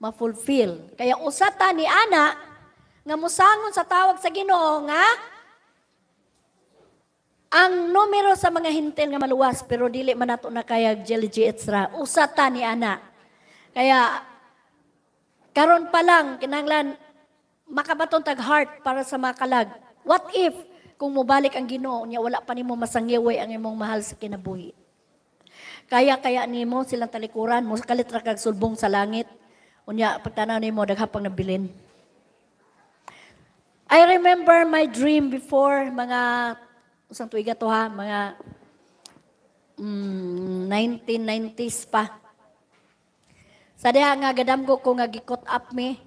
ma-fulfill. Kaya usata ni ana nga musangon sa tawag sa Ginoo nga ang numero sa mga hintel nga maluwas pero dili man nato na kaya jelly etc. Usata ni ana. Kaya karon pa lang kinahanglan makabaton tag heart para sa mga kalag. What if kung mubalik ang Ginoo niya wala pa nimo masangyawa ang imong mahal sa kinabuhi. Kaya kaya nimo silang talikuran mo kalitra kag sulbong sa langit. Unya pagtanaw nimo daghapang nabilin. I remember my dream before mga usang tuiga to ha, mga mm, 1990s pa. Sa diha nga gadamgo ko nga gikot up me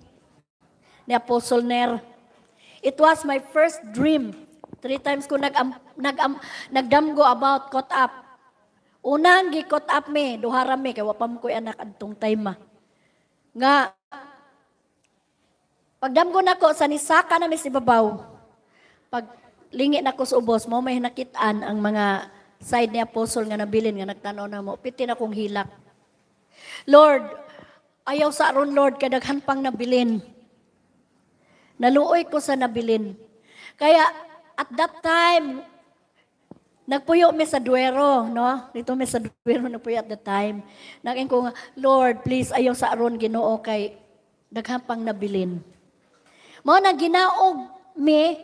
ni Apostle Ner. It was my first dream. Three times ko nag, nag, nagdamgo about caught up. Unang gikot up me, duhara me, kaya wapam ko anak adtong time Nga, pagdamgo na ko, sa nisaka na si babaw, pag lingi na ko sa ubos, mo may nakitaan ang mga side ni Apostle nga nabilin, nga nagtanaw na mo, pitin akong hilak. Lord, ayaw sa aron Lord, kadaghan pang nabilin. Naluoy ko sa nabilin. Kaya, at that time, Nagpuyo mi sa duwero, no? Dito mi sa duwero nagpuyo at the time. Naging ko Lord, please, ayaw sa aron ginoo kay daghang pang nabilin. Mo na ginaog mi,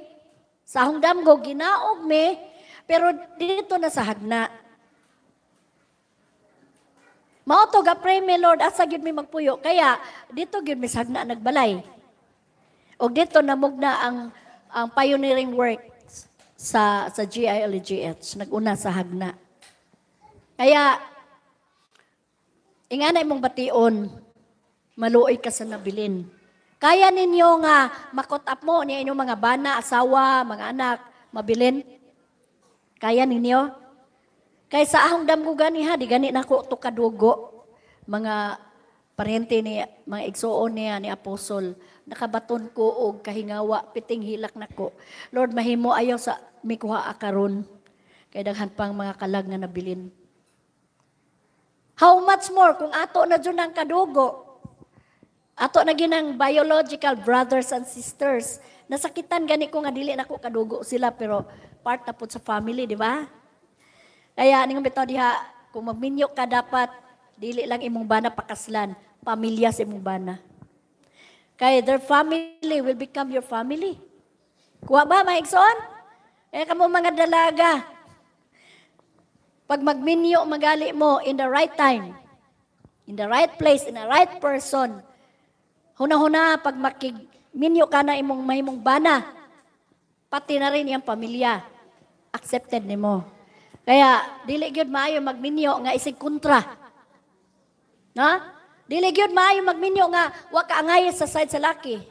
sa hungdam go, ginaog mi, pero dito na sa hagna. Mao to ga pray me Lord asa gyud mi magpuyo kaya dito gyud mi sa hagna nagbalay. Og dito namugna ang ang pioneering work sa sa GILGH, naguna sa Hagna. Kaya ingana imong bation, maluoy ka sa nabilin. Kaya ninyo nga makot up mo niya inyong mga bana, asawa, mga anak, mabilin? Kaya ninyo? Kay sa ahong damgo gani ha, di gani nako to kadugo. Mga parente ni mga igsoon niya ni apostol nakabaton ko og kahingawa piting hilak nako Lord mahimo ayaw sa mikuha akaron kay daghan pang mga kalag nga nabilin. How much more kung ato na jud ang kadugo? Ato na ginang biological brothers and sisters. Nasakitan gani ko nga dili nako kadugo sila pero part na pud sa family, di ba? Kaya ning bitaw diha kung magminyo ka dapat dili lang imong bana pakaslan, pamilya sa imong bana. Kaya their family will become your family. Kuha ba, maigsoon? Eh, kamo mga dalaga, pag magminyo magali mo in the right time, in the right place, in the right person, huna-huna pag makigminyo ka na imong mahimong bana, pati na rin yung pamilya, accepted ni mo. Kaya, dili gyud maayo magminyo nga isig kontra. Na? Dili gyud maayo magminyo nga wa ka angay sa side sa laki.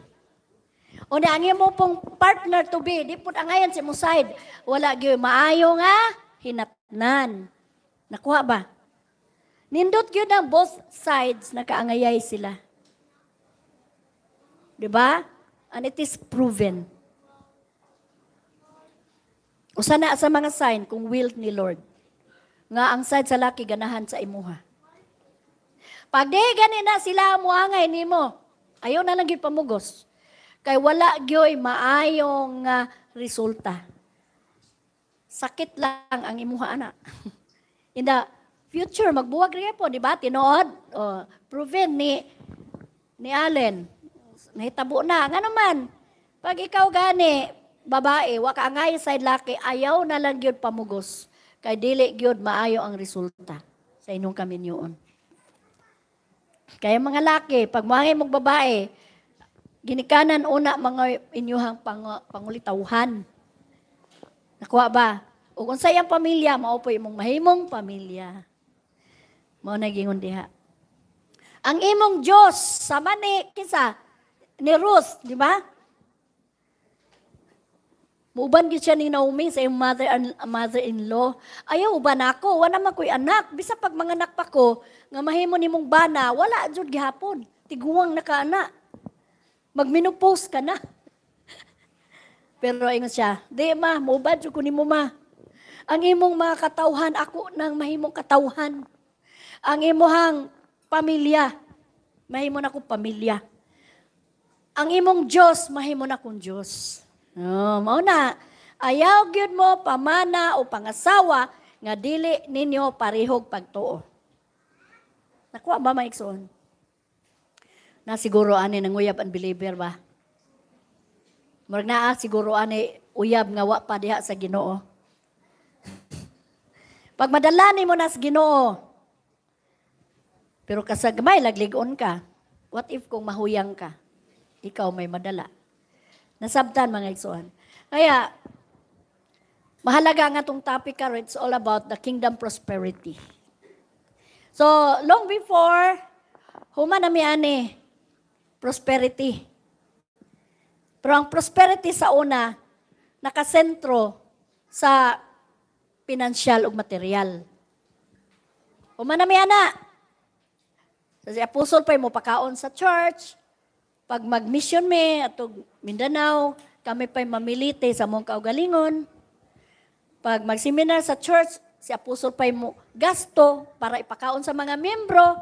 O na ang mo pong partner to be, di po angayan si mo side. Wala gyud maayo nga hinatnan. Nakuha ba? Nindot gyud ang both sides nakaangayay sila. Di ba? And it is proven. Usa na sa mga sign kung will ni Lord. Nga ang side sa laki ganahan sa imuha. Pag di gani na sila mo angay nimo, ayaw na lang gyud pamugos. Kay wala gyoy maayong uh, resulta. Sakit lang ang imuha ana. In the future magbuwag rin po, di ba? Tinood, oh, proven ni ni Allen. Nahitabo na. Nga naman, pag ikaw gani, babae, waka angay side laki, ayaw na lang gyud pamugos. Kay dili gyud maayo ang resulta sa inyong kaminyoon. Kaya mga laki, pag mahangay mong babae, Ginikanan una mga inyuhang pang, pangulitawhan. Nakuha ba? O kung sa iyang pamilya, mao po imong mahimong pamilya. Mao nagingon diha. Ang imong Dios sa mani kisa ni Ruth, di ba? Muban gid siya ni Naomi sa iyong mother and mother-in-law. Ayaw ba nako, wala man ko'y anak. Bisa pag mga anak pa ko, nga mahimo nimong bana, wala jud gihapon. Tiguwang nakaana magminopause ka na. Pero ingon siya, di ma, mubad ko ni mo ma. Ang imong mga katawhan, ako nang mahimong katawhan. Ang imuhang pamilya, mahimo na ko pamilya. Ang imong Diyos, mahimo na kong Diyos. Oh, mao na. Ayaw gyud mo pamana o pangasawa nga dili ninyo parihog pagtuo. Nakuha ba maiksoon? Na siguro ani nanguyab ang believer ba? Murag naa siguro ani uyab nga wa pa diha sa Ginoo. Pag madalani mo na sa Ginoo, pero kasagmay lagligon ka, what if kung mahuyang ka? Ikaw may madala. Nasabtan mga igsoon. Kaya, mahalaga nga itong topic karon, it's all about the kingdom prosperity. So, long before, human na ani, prosperity. Pero ang prosperity sa una, nakasentro sa pinansyal ug material. Human na ana. So, si Apostol pa mo pakaon sa church, pag mag-mission me atog Mindanao, kami pa'y mamilite sa mong kaugalingon. Pag mag-seminar sa church, si Apostol pa'y mo gasto para ipakaon sa mga membro.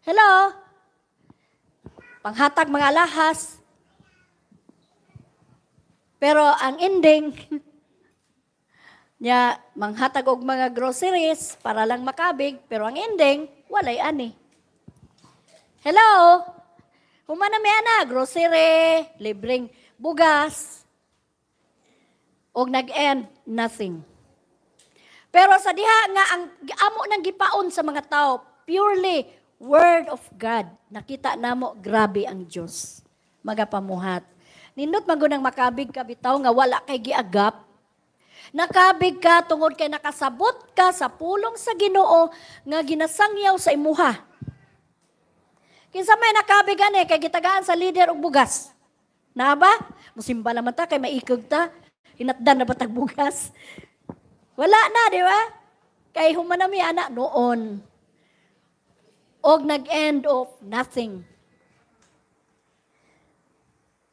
Hello? Panghatag mga lahas. Pero ang ending, niya manghatag og mga groceries para lang makabig, pero ang ending, walay ani. Hello? Humana may ana, grocery, libreng bugas, o nag-end, nothing. Pero sa diha nga, ang amo nang gipaon sa mga tao, purely word of God. Nakita namo grabe ang Dios. Magapamuhat. Nindot magunang makabig ka bitaw nga wala kay giagap. Nakabig ka tungod kay nakasabot ka sa pulong sa Ginoo nga ginasangyaw sa imuha. Kinsa may nakabigan eh, kay gitagaan sa leader og bugas. Na ba? Musimba naman ta, kay maikog ta. Hinatdan na batag bugas. Wala na, di ba? Kay humanami anak noon. Og nag-end of nothing.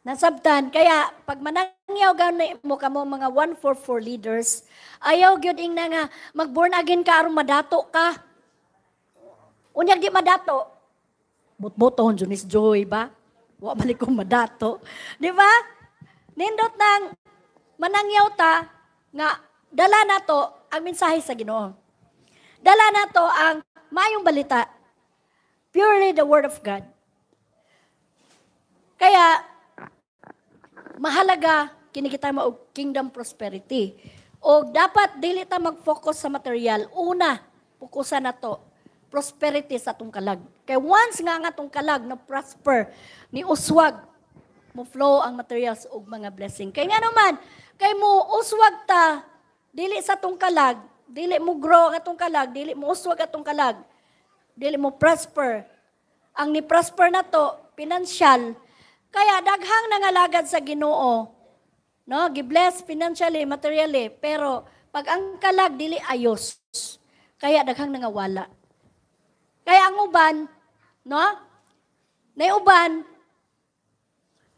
Nasabtan, kaya pag manangyaw gani mo kamo mga 144 leaders, ayaw gyud ing nga mag-born again ka aron madato ka. Unyag di madato, Butbuton, Junis Joy ba? Wa balik kong madato. Di ba? Nindot nang manangyaw ta nga dala na to ang mensahe sa Ginoo. Dala na to ang mayong balita. Purely the word of God. Kaya mahalaga kini kita mo kingdom prosperity. O dapat dili ta mag-focus sa material. Una, fokusan na to prosperity sa atong kalag. Kay once nga nga atong kalag na prosper, ni uswag, mo flow ang materials ug mga blessing. Kay nga naman, kay mo uswag ta, dili sa atong kalag, dili mo grow ang atong kalag, dili mo uswag atong kalag, dili mo prosper. Ang ni prosper na to, financial, kaya daghang nangalagad sa Ginoo. No, gibless financially, materially, pero pag ang kalag dili ayos, kaya daghang nangawala. Kaya ang uban, no? Na uban,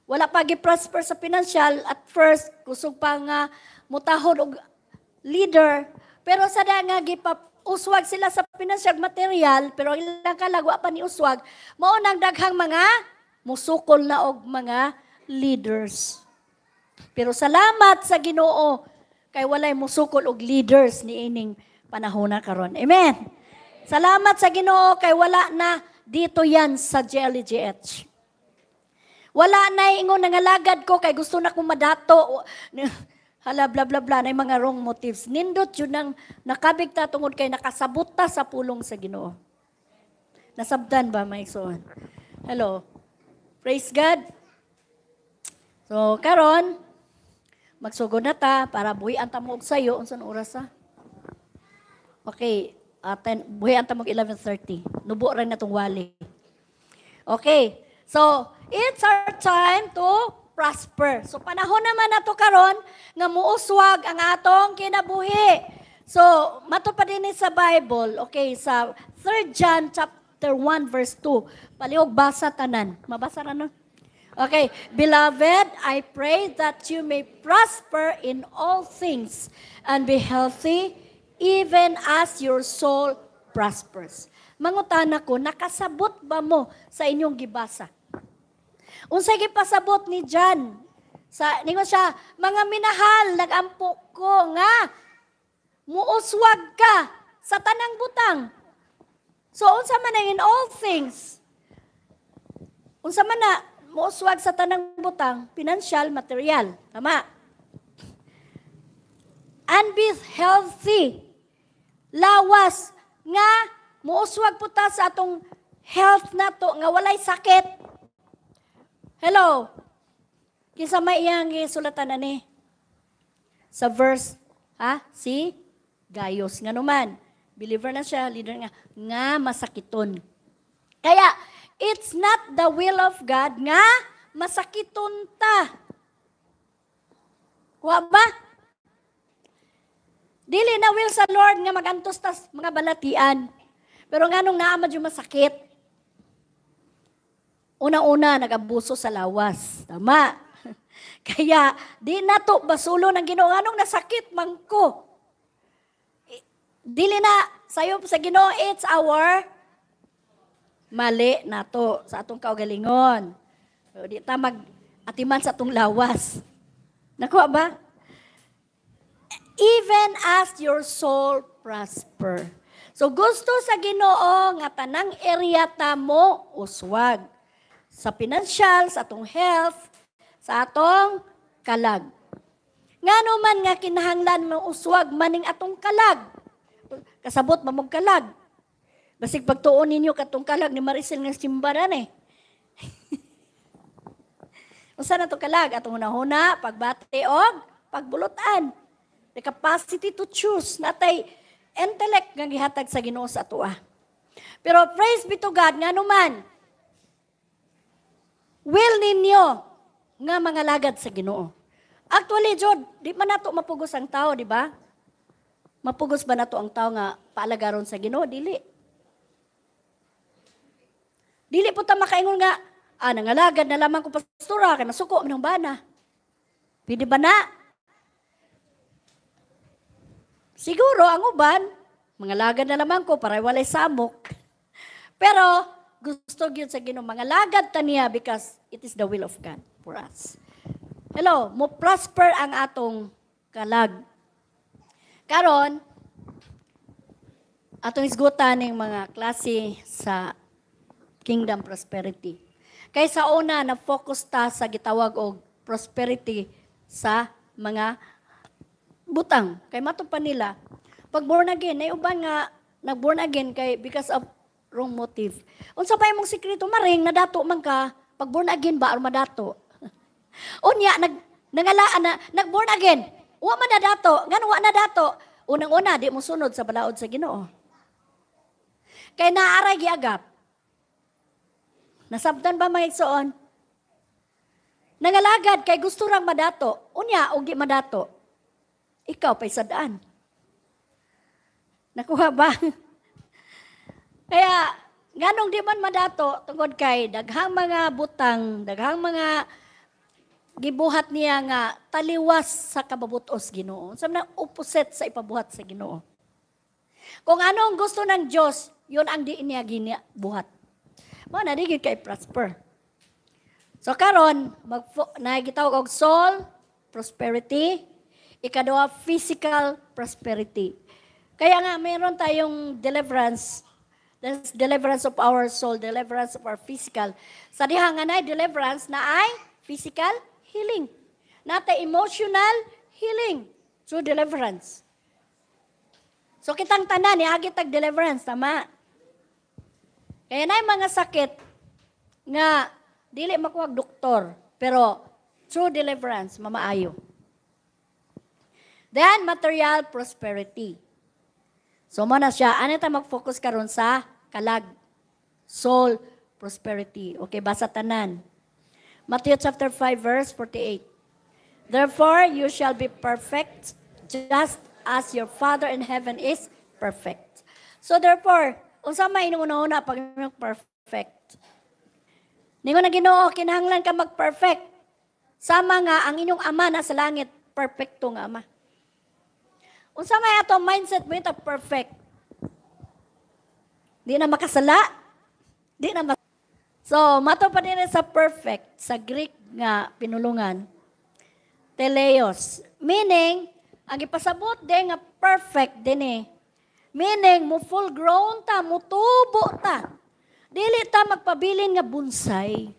wala pa gi-prosper sa financial at first kusog pa nga mutahod og leader. Pero sa da nga gipap uswag sila sa financial material pero ilang kalagwa pa ni uswag mao nang daghang mga musukol na og mga leaders. Pero salamat sa Ginoo kay walay musukol og leaders ni ining panahon na karon. Amen Salamat sa Ginoo kay wala na dito yan sa GLGH. Wala na ingon nangalagad ko kay gusto na kong madato. Hala, bla bla bla, na mga wrong motives. Nindot yun ang nakabig ta tungod kay nakasabot ta sa pulong sa ginoo. Nasabdan ba, may soon? Hello. Praise God. So, karon magsugod na ta para buhian ta mo og sayo unsan oras ha? Okay, uh, ten, buhay ang tamog 11.30. Nubo rin na wali. Okay. So, it's our time to prosper. So, panahon naman na to karon nga muuswag ang atong kinabuhi. So, mato pa din sa Bible, okay, sa 3 John chapter 1 verse 2. Palihog basa tanan. Mabasa ra no? Okay, beloved, I pray that you may prosper in all things and be healthy even as your soul prospers. mangutana ko, nakasabot ba mo sa inyong gibasa? Unsay gipasabot ni John sa ningon siya, mga minahal, nagampo ko nga muuswag ka sa tanang butang. So unsa man na in all things. Unsa man na muuswag sa tanang butang, financial, material. Tama. And be healthy. Lawas nga muuswag po ta sa atong health na to nga walay sakit. Hello. Kinsa may iyang sulatan ani? Sa verse, ha? Si Gayos nga naman. Believer na siya, leader nga, nga masakiton. Kaya, it's not the will of God nga masakiton ta. Wa ba? Dili na will sa Lord nga magantos tas mga balatian. Pero nga nung naamad yung masakit, una-una nag-abuso sa lawas. Tama. Kaya, di na to basulo ng ginoo. Anong nasakit man ko? Dili na, sayo sa ginoo, it's our mali na to sa atong kaugalingon. Di ta mag atiman sa atong lawas. Nakuha ba? Even as your soul prosper. So gusto sa Ginoo nga tanang area ta mo uswag sa financial, sa atong health, sa atong kalag. Nga man nga kinahanglan mo uswag maning atong kalag. Kasabot mamog kalag. Basig pagtuon ninyo katong kalag ni Maricel nga simbaran eh. Unsa na to kalag atong hunahuna, pagbati og pagbulutan. The capacity to choose natay intellect nga gihatag sa Ginoo sa atoa. Pero praise be to God nga naman will ninyo nga mga lagad sa Ginoo. Actually, Jod, di man nato mapugos ang tao, di ba? Mapugos ba nato ang tao nga paalagaron sa Ginoo? Dili. Dili po ta makaingon nga, ah, nangalagad na lamang ko pastora, kay masuko ng bana. Pwede ba na? Siguro, ang uban, mga lagad na lamang ko para walay samok. Pero, gusto gyud sa Ginoo mga lagad ta niya because it is the will of God for us. Hello, mo prosper ang atong kalag. Karon, atong isgutan ng mga klase sa kingdom prosperity. Kay sa una na focus ta sa gitawag og prosperity sa mga butang. Kay mato pa nila, pag born again, ay uban nga nag born again kay because of wrong motive. Unsa pa imong sikreto maring nadato man ka pag born again ba or madato? Unya, nag, nangalaan na, nag-born again. Wa man na dato. Nga wa na dato. Unang-una, di mo sunod sa balaod sa ginoo. Kay naaray giagap. Nasabtan ba mga igsoon? Nangalagad kay gusto rang madato. Unya, ugi madato. Ikaw pa'y sadaan. Nakuha ba? Kaya, ganong di man madato, tungod kay daghang mga butang, daghang mga gibuhat niya nga taliwas sa kababutos Ginoo. Sa na opposite sa ipabuhat sa Ginoo. Kung ano ang gusto ng Diyos, yun ang di niya buhat. Mo na digid kay prosper. So karon mag nagitawag og soul prosperity, ikaduha physical prosperity. Kaya nga mayroon tayong deliverance the deliverance of our soul, deliverance of our physical. Sa diha nga na deliverance na ay physical, healing. Nata emotional healing through deliverance. So kitang tanan, niagit tag deliverance, tama? Kaya na mga sakit nga dili makuwag doktor, pero through deliverance, mamaayo. Then, material prosperity. So, mo na siya. Ano ta mag-focus karon sa kalag, soul, prosperity. Okay, basa tanan. Matthew chapter 5 verse 48. Therefore you shall be perfect just as your Father in heaven is perfect. So therefore, unsa may inuna-una pag perfect? Ningon na Ginoo, kinahanglan ka mag-perfect. Sama nga ang inyong ama na sa langit, perfecto nga ama. Unsa may ato mindset mo ito perfect? Di na makasala. Di na mas- So, mato pa din sa perfect, sa Greek nga pinulungan. Teleos. Meaning, ang ipasabot din nga perfect din eh. Meaning, mo full grown ta, mo tubo ta. Dili ta magpabilin nga bunsay.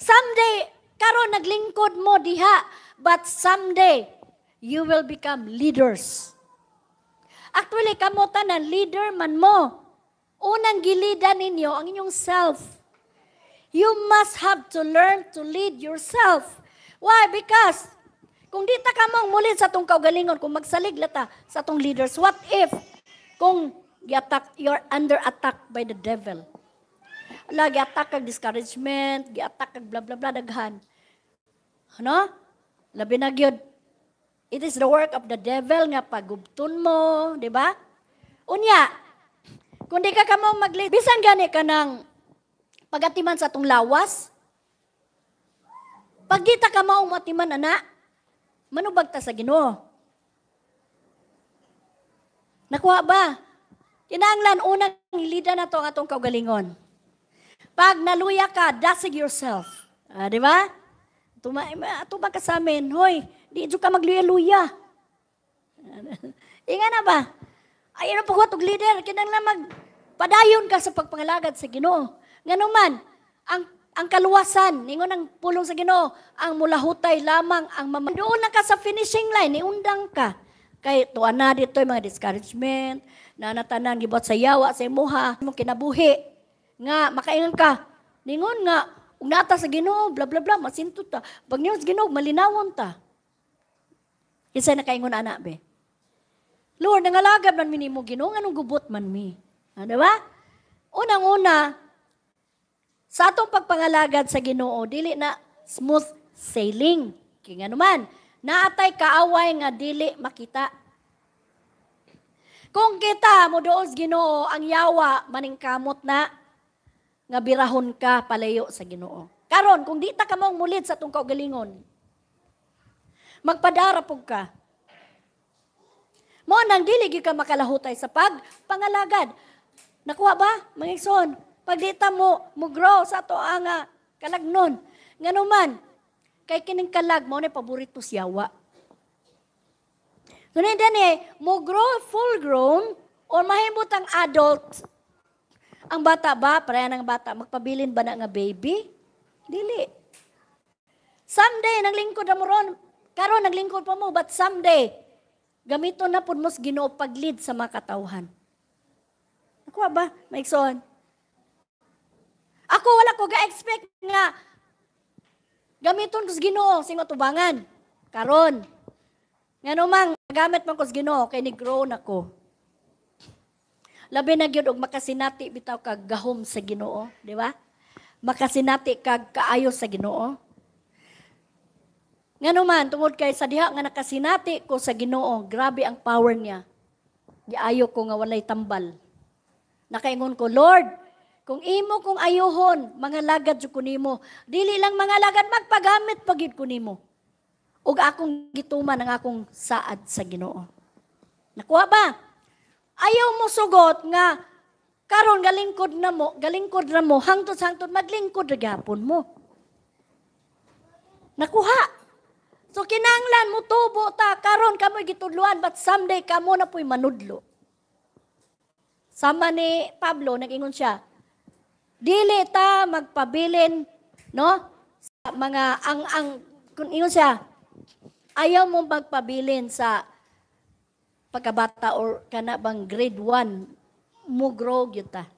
Someday, karon naglingkod mo diha, but someday, you will become leaders. Actually, kamo tanan, leader man mo. Unang gilidan ninyo ang inyong self. You must have to learn to lead yourself. Why? Because kung di ta ka mong mulit sa tong kaugalingon, kung magsalig lata sa tong leaders, what if kung gi-attack, you're under attack by the devil? Ala, gi-attack kag discouragement, gi-attack kag bla bla bla daghan. Ano? Labi na gyud. It is the work of the devil nga pagubton mo, di ba? Unya, kung di ka kamo magli, bisan gani ka ng pagatiman sa tong lawas, pag di ta ka mao matiman ana, manubag ta sa Ginoo. Nakuha ba? Kinahanglan unang ilida na to ang atong kaugalingon. Pag naluya ka, dasig yourself. Ah, di ba? Tuma, tuma ka sa amin, hoy, di ka magluya-luya. Inga na ba? Ayun na pagwat og leader, kinahanglan mag padayon ka sa pagpangalagad sa Ginoo. Nganuman, ang ang kaluwasan, ningon ang pulong sa Ginoo, ang mulahutay lamang ang mama. Doon na ka sa finishing line, niundang ka. Kay tuan na dito yung mga discouragement, na natanan gibot sa yawa sa imuha, mo kinabuhi. Nga makaingan ka. Ningon nga ug nata sa Ginoo, bla bla bla, masinto ta. Pag niyo sa Ginoo, malinawon ta. Kinsa na kaingon ana be? Lord, nangalagad man minimo Ginoo, anong gubot man mi. Ah, di ba? Unang-una, sa atong pagpangalagad sa Ginoo, dili na smooth sailing. Kaya naman, naatay kaaway nga dili makita. Kung kita mo doos Ginoo ang yawa maningkamot na nga birahon ka palayo sa Ginoo. Karon kung di ta ka mong mulit sa tong kaugalingon, magpadara pug ka. Mo nang dili ka makalahutay sa pagpangalagad. Nakuha ba, mga igsoon? Pag mo, mo grow sa ato ang ah, kalagnon. Nga naman, kay kining kalag mo na paborito siyawa. Ganun din eh, mo grow full grown or mahimot ang adult. Ang bata ba, para ng bata, magpabilin ba na nga baby? Dili. Someday, naglingkod na mo ron. Karon naglingkod pa mo, but someday, gamito na po mo ginoo paglid sa mga katawhan. Nakuha ba, Maikson? Ako wala ko ga-expect nga gamiton ko sa Ginoo sing tubangan. Karon. Nga numang gamit man ko sa Ginoo kay ni grow na ko. Labi na gyud og makasinati bitaw kag gahom sa Ginoo, di ba? Makasinati kag kaayo sa Ginoo. Nga naman, tungod kay sa diha nga nakasinati ko sa Ginoo, grabe ang power niya. Giayo ko nga walay tambal. Nakaingon ko, Lord, kung imo kung ayohon, mga lagad jud ko nimo. Dili lang mga lagad magpagamit pagid ko nimo. Ug akong gituman ang akong saad sa Ginoo. Nakuha ba? Ayaw mo sugot nga karon galingkod na mo, galingkod na mo hangtod hangtod maglingkod ra gyapon mo. Nakuha. So kinanglan mo tubo ta karon kamoy gitudluan but someday kamo na po'y manudlo. Sama ni Pablo, nag-ingon siya, dili ta magpabilin, no? Sa mga, ang, ang, kung ingon siya, ayaw mo magpabilin sa pagkabata or kana bang grade 1, mo grow gyud ta.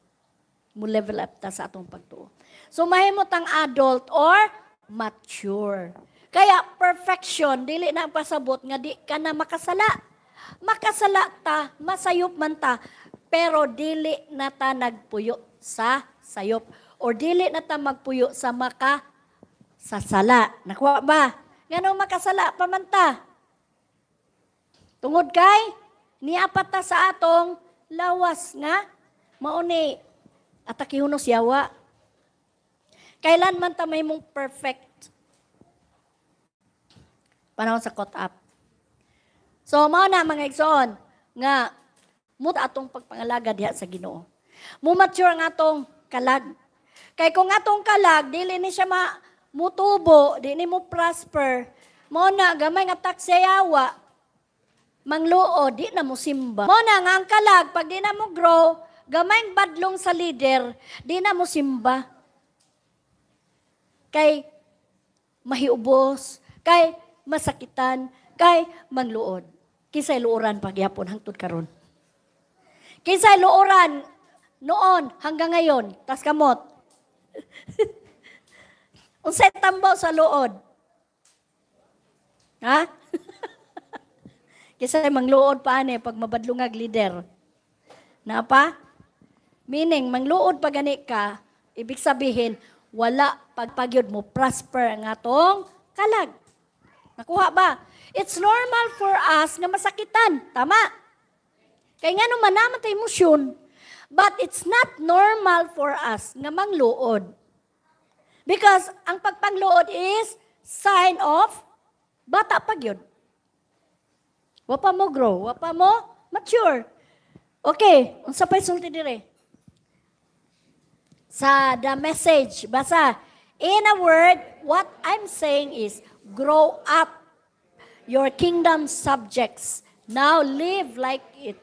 Mo level up ta sa atong pagtuo. So mahimot ang adult or mature. Kaya perfection, dili na ang pasabot nga di ka na makasala. Makasala ta, masayop man ta, pero dili na ta nagpuyo sa sayop. Or dili na ta magpuyo sa maka sasala. Nakuha ba? Ngano makasala pamanta? Tungod kay, niapat ta sa atong lawas nga, mauni, atakihunos yawa. Kailan man ta may mong perfect panahon sa caught up. So, mao na mga igsoon, nga, muta atong pagpangalaga diha sa ginoo. Mumature ang atong kalag. Kay kung atong kalag, dili ni siya ma mutubo, di ni mo prosper, mo na gamay nga taksayawa, mangluod, di na mo simba. Mo na nga ang kalag, pag di na mo grow, gamay badlong sa leader, di na mo simba. Kay mahiubos, kay masakitan, kay mangluod. Kisay luoran pagyapon hangtod karon. Kisay luoran noon hanggang ngayon, tas kamot. Unsay tambo sa luod? Ha? Kisay mangluod pa ani pag mabadlungag leader. Na pa? Meaning, mangluod pa gani ka, ibig sabihin, wala pagpagyod mo prosper ang atong kalag. Nakuha ba? It's normal for us nga masakitan. Tama. Kaya nga naman naman tayo emosyon. But it's not normal for us nga mangluod. Because ang pagpangluod is sign of bata pa yun. Wapa mo grow, wapa mo mature. Okay, unsa pa sulti dire? Sa the message, basa, in a word, what I'm saying is, grow up your kingdom subjects. Now live like it.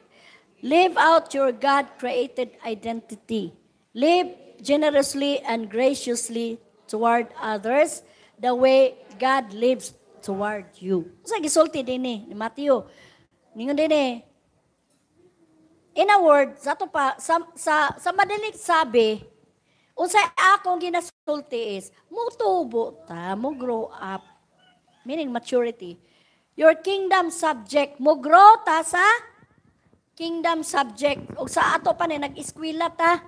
Live out your God-created identity. Live generously and graciously toward others the way God lives toward you. Sa gisulti din ni Matthew. Ningon din eh. In a word, sa to pa, sa, sa, sa madaling sabi, unsay akong ginasulti is, mutubo ta, mo grow up. Meaning maturity. Your kingdom subject, mo grow ta sa kingdom subject. O sa ato pa ni, nag-eskwila ta.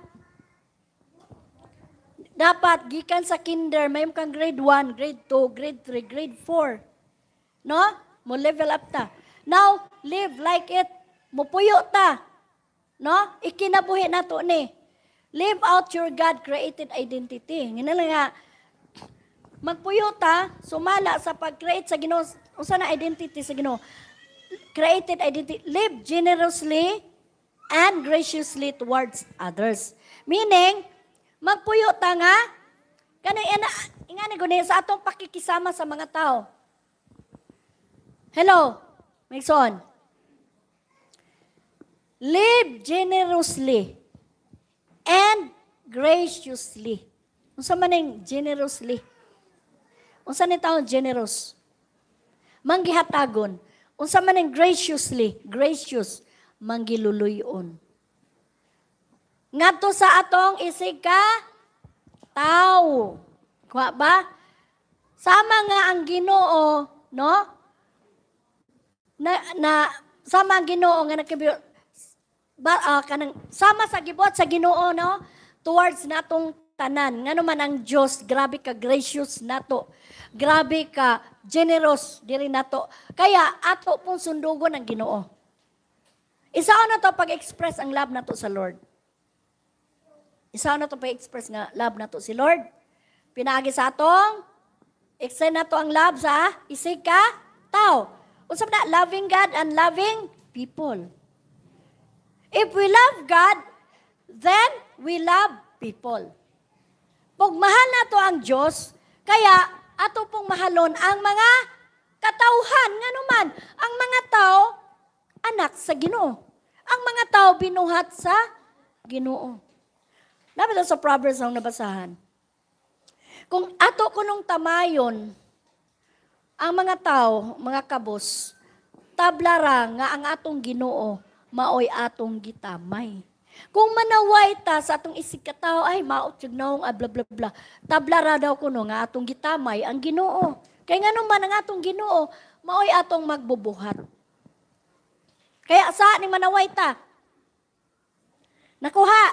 Dapat, gikan sa kinder, may kang grade 1, grade 2, grade 3, grade 4. No? Mo level up ta. Now, live like it. Mupuyo ta. No? Ikinabuhi na to ni. Live out your God-created identity. Lang nga, magpuyo ta, sumala sa pag-create sa Ginoo, usa na identity sa Ginoo. Created identity, live generously and graciously towards others. Meaning, magpuyo ta nga, kanang ina, ingani guni sa atong pakikisama sa mga tao. Hello, Mason. Live generously and graciously. Unsa man generously? Unsa ni taon generous? Manggihatagon. Unsa man ning graciously? Gracious. Manggiluluyon. Ngadto sa atong isig ka tao. Kuha ba? Sama nga ang Ginoo, no? Na, na sama ang Ginoo nga nagkabi ba, ah, kanang, sama sa gibuhat sa Ginoo no towards natong tanan ngano man ang Dios grabe ka gracious nato grabe ka generous diri nato. Kaya ato pong sundugon ang Ginoo. Isa na to pag-express ang love nato sa Lord. Isa na to pag-express nga love nato si Lord. Pinaagi sa atong extend nato ang love sa isig ka tao. Usab na loving God and loving people. If we love God, then we love people. Pag mahal na to ang Diyos, kaya ato pong mahalon ang mga katauhan, nga naman, ang mga tao, anak sa ginoo. Ang mga tao binuhat sa ginoo. Dapat sa Proverbs ang nabasahan. Kung ato ko nung tamayon, ang mga tao, mga kabos, tablara nga ang atong ginoo, maoy atong gitamay. Kung manaway ta sa atong isig kataw, ay maot yung naong ah, bla bla bla. Tablara daw kuno nga atong gitamay ang ginoo. Kaya nga naman ang atong ginoo, maoy atong magbubuhat. Kaya sa ni manaway ta? Nakuha.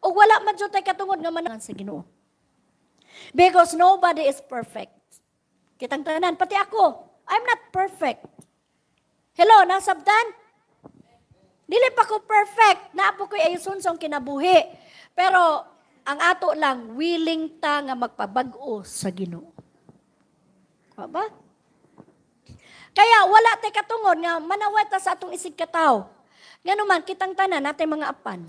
O wala man dyan tayo katungod nga manangan sa ginoo. Because nobody is perfect. Kitang tanan, pati ako, I'm not perfect. Hello, nasabdan? Dili pa ko perfect. Naapo ko ay sunsong kinabuhi. Pero ang ato lang, willing ta nga magpabag-o sa ginoo. ba? Kaya wala tay katungod nga manaway ta sa atong isig kataw. Nga naman, kitang tanan natin mga apan.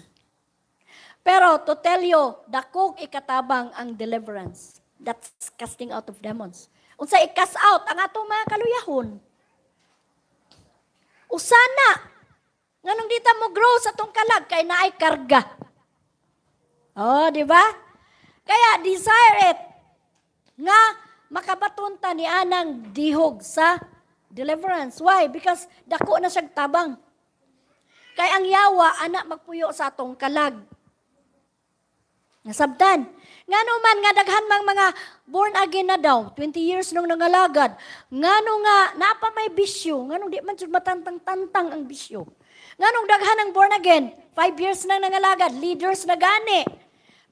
Pero to tell you, dakog ikatabang ang deliverance. That's casting out of demons. Unsa i-cast out ang atong mga kaluyahon. Usana, nganong dita mo grow sa tong kalag kay naay karga. Oh, di ba? Kaya desire it nga makabatunta ni anang dihog sa deliverance. Why? Because dako na siya tabang. Kay ang yawa, anak magpuyo sa atong kalag. Nasabtan. Nga man nga daghan mang mga born again na daw, 20 years nung nangalagad. Ngano nga, napa may bisyo. Nganong di man jud matantang-tantang ang bisyo. Nganong daghan ang born again, 5 years nang nangalagad, leaders na gani.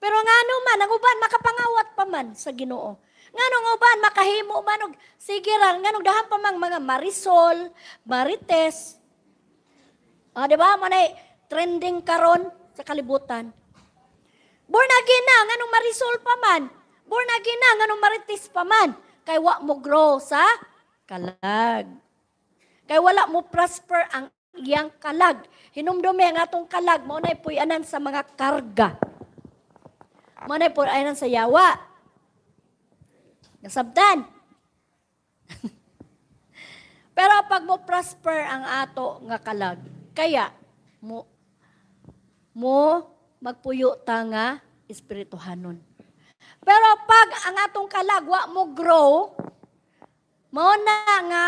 Pero ngano man, ang uban makapangawat pa man sa ginoo. Nganong uban makahimo man og sige ra nganong dahan pa mang mga Marisol, Marites. Ah, di ba? Manay trending karon sa kalibutan. Born again na, nganong Marisol pa man. Born again na, nganong Marites pa man. Kay wa mo grow sa kalag. Kay wala mo prosper ang iyang kalag. Hinumdumi ang atong kalag, mo na puyanan sa mga karga. Mo na puyanan sa yawa. Nasabdan. Pero pag mo prosper ang ato nga kalag, kaya mo mo magpuyo ta nga espirituhanon. Pero pag ang atong kalagwa mo grow, mao na nga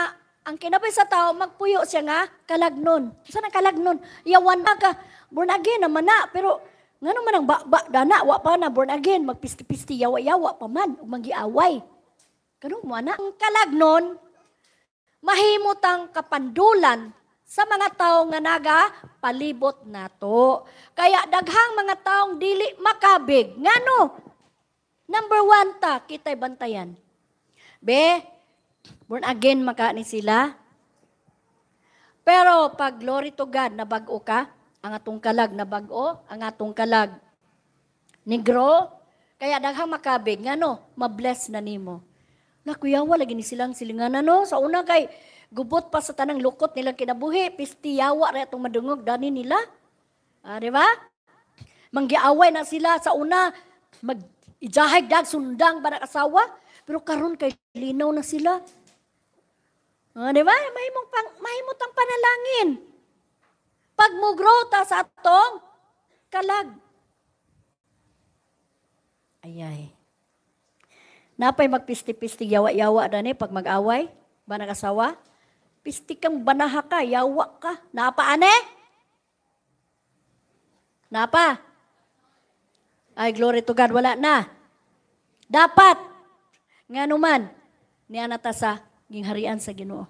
ang kinabay sa tao magpuyo siya nga kalagnon. Sa nang kalagnon? Yawan na ka born again naman na pero ngano man ang ba, dana wa pa na born again magpisti-pisti yawa-yawa pa man ug magiaway. Kanong mo na ang kalagnon mahimutang kapandulan sa mga tao nga naga palibot nato. Kaya daghang mga taong dili makabig. Ngano? Number one ta, kita'y bantayan. Be, born again maka ni sila. Pero pag glory to God, nabago ka, ang atong kalag nabago, ang atong kalag negro, kaya daghang makabig, ngano, mabless na nimo. Na kuyawa lagi ni silang silingan no sa una kay gubot pa sa tanang lukot nilang kinabuhi, pistiyawa ra itong madungog dani nila. Ah, di ba? Manggiaway na sila sa una, mag ijahig dag sundang para asawa, pero karon kay linaw na sila. Ah, di ba? Mahimong pang mahimot ang panalangin. Pag grow ta sa atong kalag. Ayay. Napay magpisti-pisti yawa-yawa dani pag mag-away, ba nag-asawa? Pisti kang banaha ka, yawa ka. Napa ane? Napa? Ay, glory to God, wala na. Dapat, nga naman, niya nata sa gingharian sa ginoo.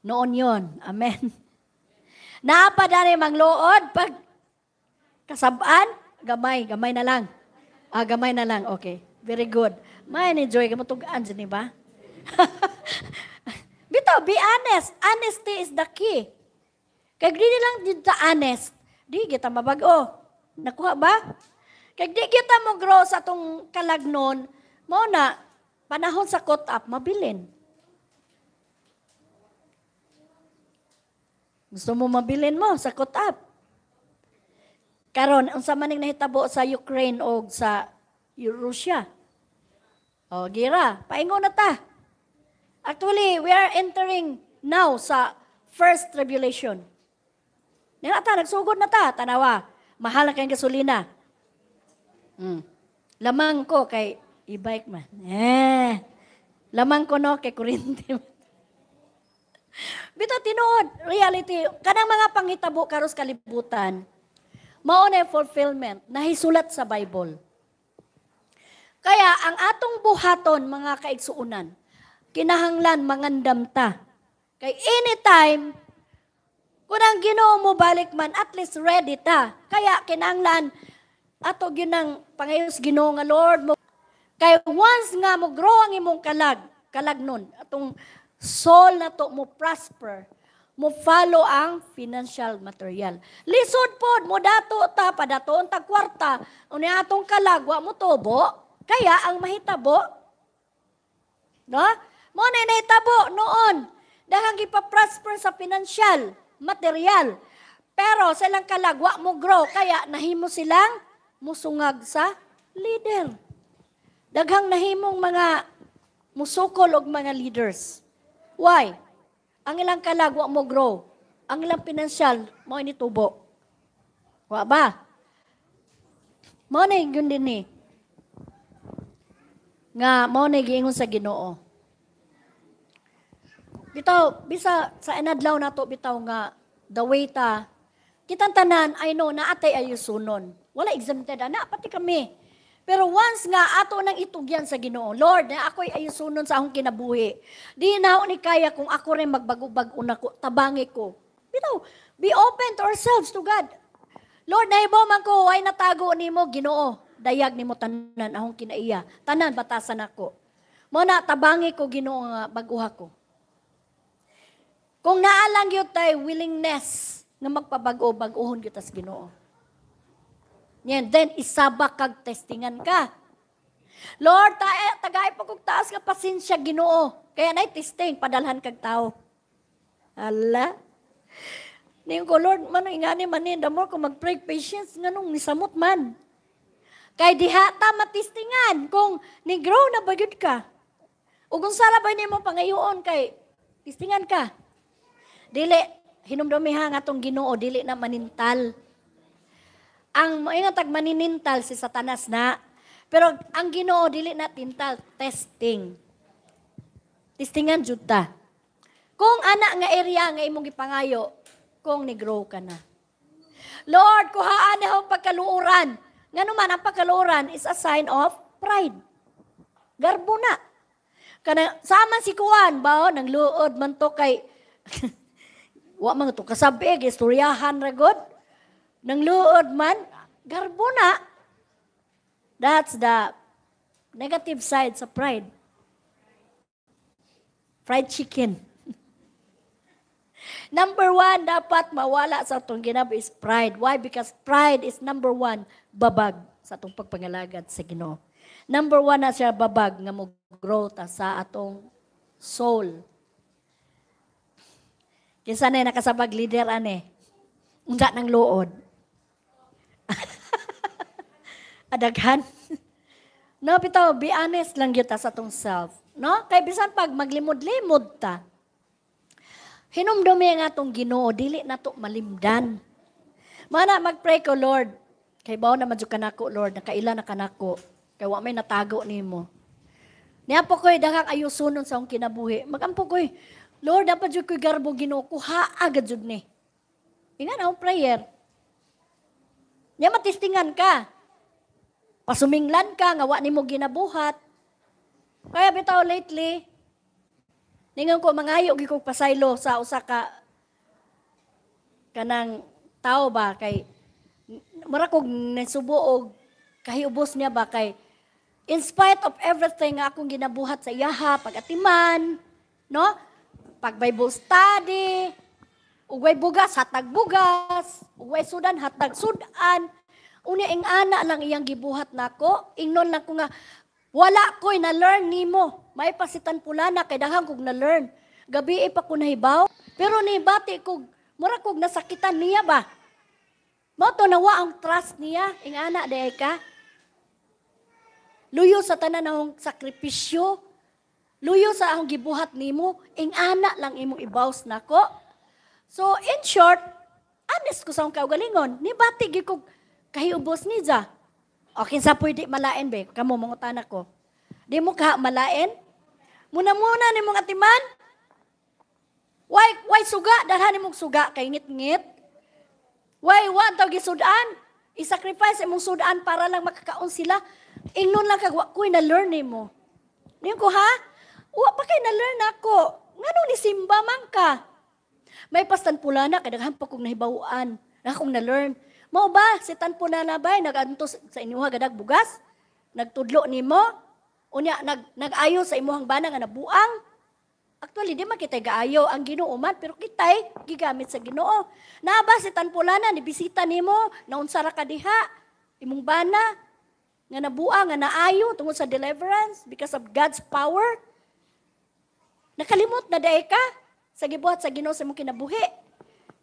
Noon yon Amen. Napa dali manglood pag kasaban, gamay, gamay na lang. Ah, gamay na lang, okay. Very good. May enjoy ka mo tugaan, di ba? Bito, be honest. Honesty is the key. Kaya di lang dito honest, di kita mabago. Nakuha ba? Kaya di kita mo grow sa atong kalagnon, mo na, panahon sa caught up, mabilin. Gusto mo mabilin mo sa caught up. Karon, unsa man ning nahitabo sa Ukraine o sa Russia. O, gira, paingon na ta. Actually, we are entering now sa first tribulation. Nga ta, nagsugod na ta, tanawa. Mahal na kayong gasolina. Hmm. Lamang ko kay e-bike man. Eh. Lamang ko no kay man. Bito tinuod, reality, kanang mga pangitabo karos kalibutan, mao na fulfillment na hisulat sa Bible. Kaya ang atong buhaton mga kaigsuunan, kinahanglan mangandam ta. Kay anytime, kung ang ginoo mo balik man, at least ready ta. Kaya kinahanglan, ato ginang pangayos ginoo nga Lord mo. Kay once nga mo grow ang imong kalag, kalag nun, atong soul na to mo prosper, mo follow ang financial material. Lisod pod mo dato ta padatoon tag kwarta, uni atong kalagwa mo tubo, kaya ang mahitabo no? Mo na nahitabo noon. Daghang gipa-prosper sa financial, material. Pero silang kalagwa mo grow, kaya nahimo silang musungag sa leader. Daghang nahimong mga musukol og mga leaders. Why? Ang ilang kalagwa mo grow. Ang ilang pinansyal mo ini tubo. Wa ba? Mo na yun din ni. Nga mo na giingon sa Ginoo. Bitaw, bisa sa inadlaw nato bitaw nga the way ta kitang tanan I know na atay ayusunon. Wala exempted ana pati kami. Pero once nga ato nang itugyan sa Ginoo, Lord, na ako'y ayusunon sa akong kinabuhi. Di na ni kaya kung ako rin magbagubag una ko, tabangi ko. Bitaw, be open to ourselves to God. Lord, nahibaw man ko, ay natago ni mo, Ginoo. Dayag ni mo tanan akong kinaiya. Tanan, batasan ako. Mo na, tabangi ko, Ginoo nga baguha ko. Kung naalang yun tayo willingness nga magpabago, baguhon yun tas Ginoo. Yan, then isabak kag testingan ka. Lord, ta eh, tagay pa kong taas nga pasensya Ginoo. Kaya na testing, padalhan kag tao. Ala. Ning ko, Lord, man ingani man ni, the more ko mag-pray patience, nganong nisamot man. Kay diha ta matistingan kung ni-grow na bagid ka. O kung sala ba mo pangayoon kay tistingan ka. Dili, hinumdumiha nga tong ginoo, dili na manintal. Ang mga tag maninintal si Satanas na, pero ang ginoo, dili na tintal, testing. Testingan jud ta. Kung ana nga area nga imong gipangayo, kung ni-grow ka na. Lord, kuhaan na akong pagkaluuran. Nga naman, ang pagkaluuran is a sign of pride. Garbo na. Kana, sama si Kuan, ba, nang luod man to kay, wa man to kasabig, istoryahan ra god. Nang luod man, garbo na. That's the negative side sa pride. Fried chicken. Number one, dapat mawala sa atong ginab is pride. Why? Because pride is number one, babag sa atong pagpangalagad sa Ginoo. Number one na siya babag nga mo grow ta sa atong soul. Kinsa na nakasabag leader ane? Unsa nang luod. Adaghan. no, bitaw, be honest lang ta sa atong self. No? Kay bisan pag maglimod-limod ta, Hinumdumi nga atong ginoo, dili na to malimdan. Mana magpray ko, Lord. Kay bawo na madyo kanako, Lord, nakaila na kanako. Kay wa may natago nimo. Niya po ko'y daghang ayusunon sa akong kinabuhi. Magampo ko'y, Lord, dapat jud ko'y garbo ginoo ko, agad jud ni. Inga na prayer. Niya matistingan ka. Pasuminglan ka, nga wa nimo ginabuhat. Kaya bitaw lately, Ningon ko mangayo gi ko pasaylo sa usa ka kanang tao ba kay mura kog nasubo og kahiubos niya ba kay in spite of everything nga akong ginabuhat sa iyaha, pagatiman, no? Pag Bible study, ugway bugas, hatag bugas, ugway sudan, hatag sudan. Unya ing ana lang iyang gibuhat nako, ingnon lang ko nga wala ko'y na-learn nimo. May pasitan pula na, kay dahang kog na-learn. Gabi pa ko nahibaw. Pero ni bati kog, mura kog nasakitan niya ba? Moto nawa ang trust niya, ing ana de ka. Luyo sa tanan akong sakripisyo. Luyo sa akong gibuhat nimo, ing ana lang imong ibaws nako. So in short, honest ko sa akong kaugalingon, ni bati gi kog kahiubos ni Ja. Okay sa pwede malain be, kamo mangutan ako. Di mo ka malain? Muna-muna ni mong atiman. Why, why suga? Dalhan ni mong suga kay ngit-ngit. Why, wa to gisudan? I-sacrifice imong sudan para lang makakaon sila. Ingnon lang kag ko'y na-learn ni mo. Niyo ko ha? Wa pa kay na-learn ako. Nganong ni Simba man ka? May pastan pula na, kadaghan pa kong nahibawaan. Na akong na-learn. Mao ba, si tan po na nabay, naganto sa inyuha gadag bugas? Nagtudlo ni mo? Unya, nag, nag-ayo sa imuhang bana nga nabuang? Actually, di man kita gaayo ang ginoo man, pero kitay gigamit sa ginoo. Naba si Tanpulana, nibisita nimo, naunsara ka diha, imong bana, nga nabuang, nga naayo tungod sa deliverance because of God's power. Nakalimot na dae ka sa gibuhat sa ginoo sa imong kinabuhi.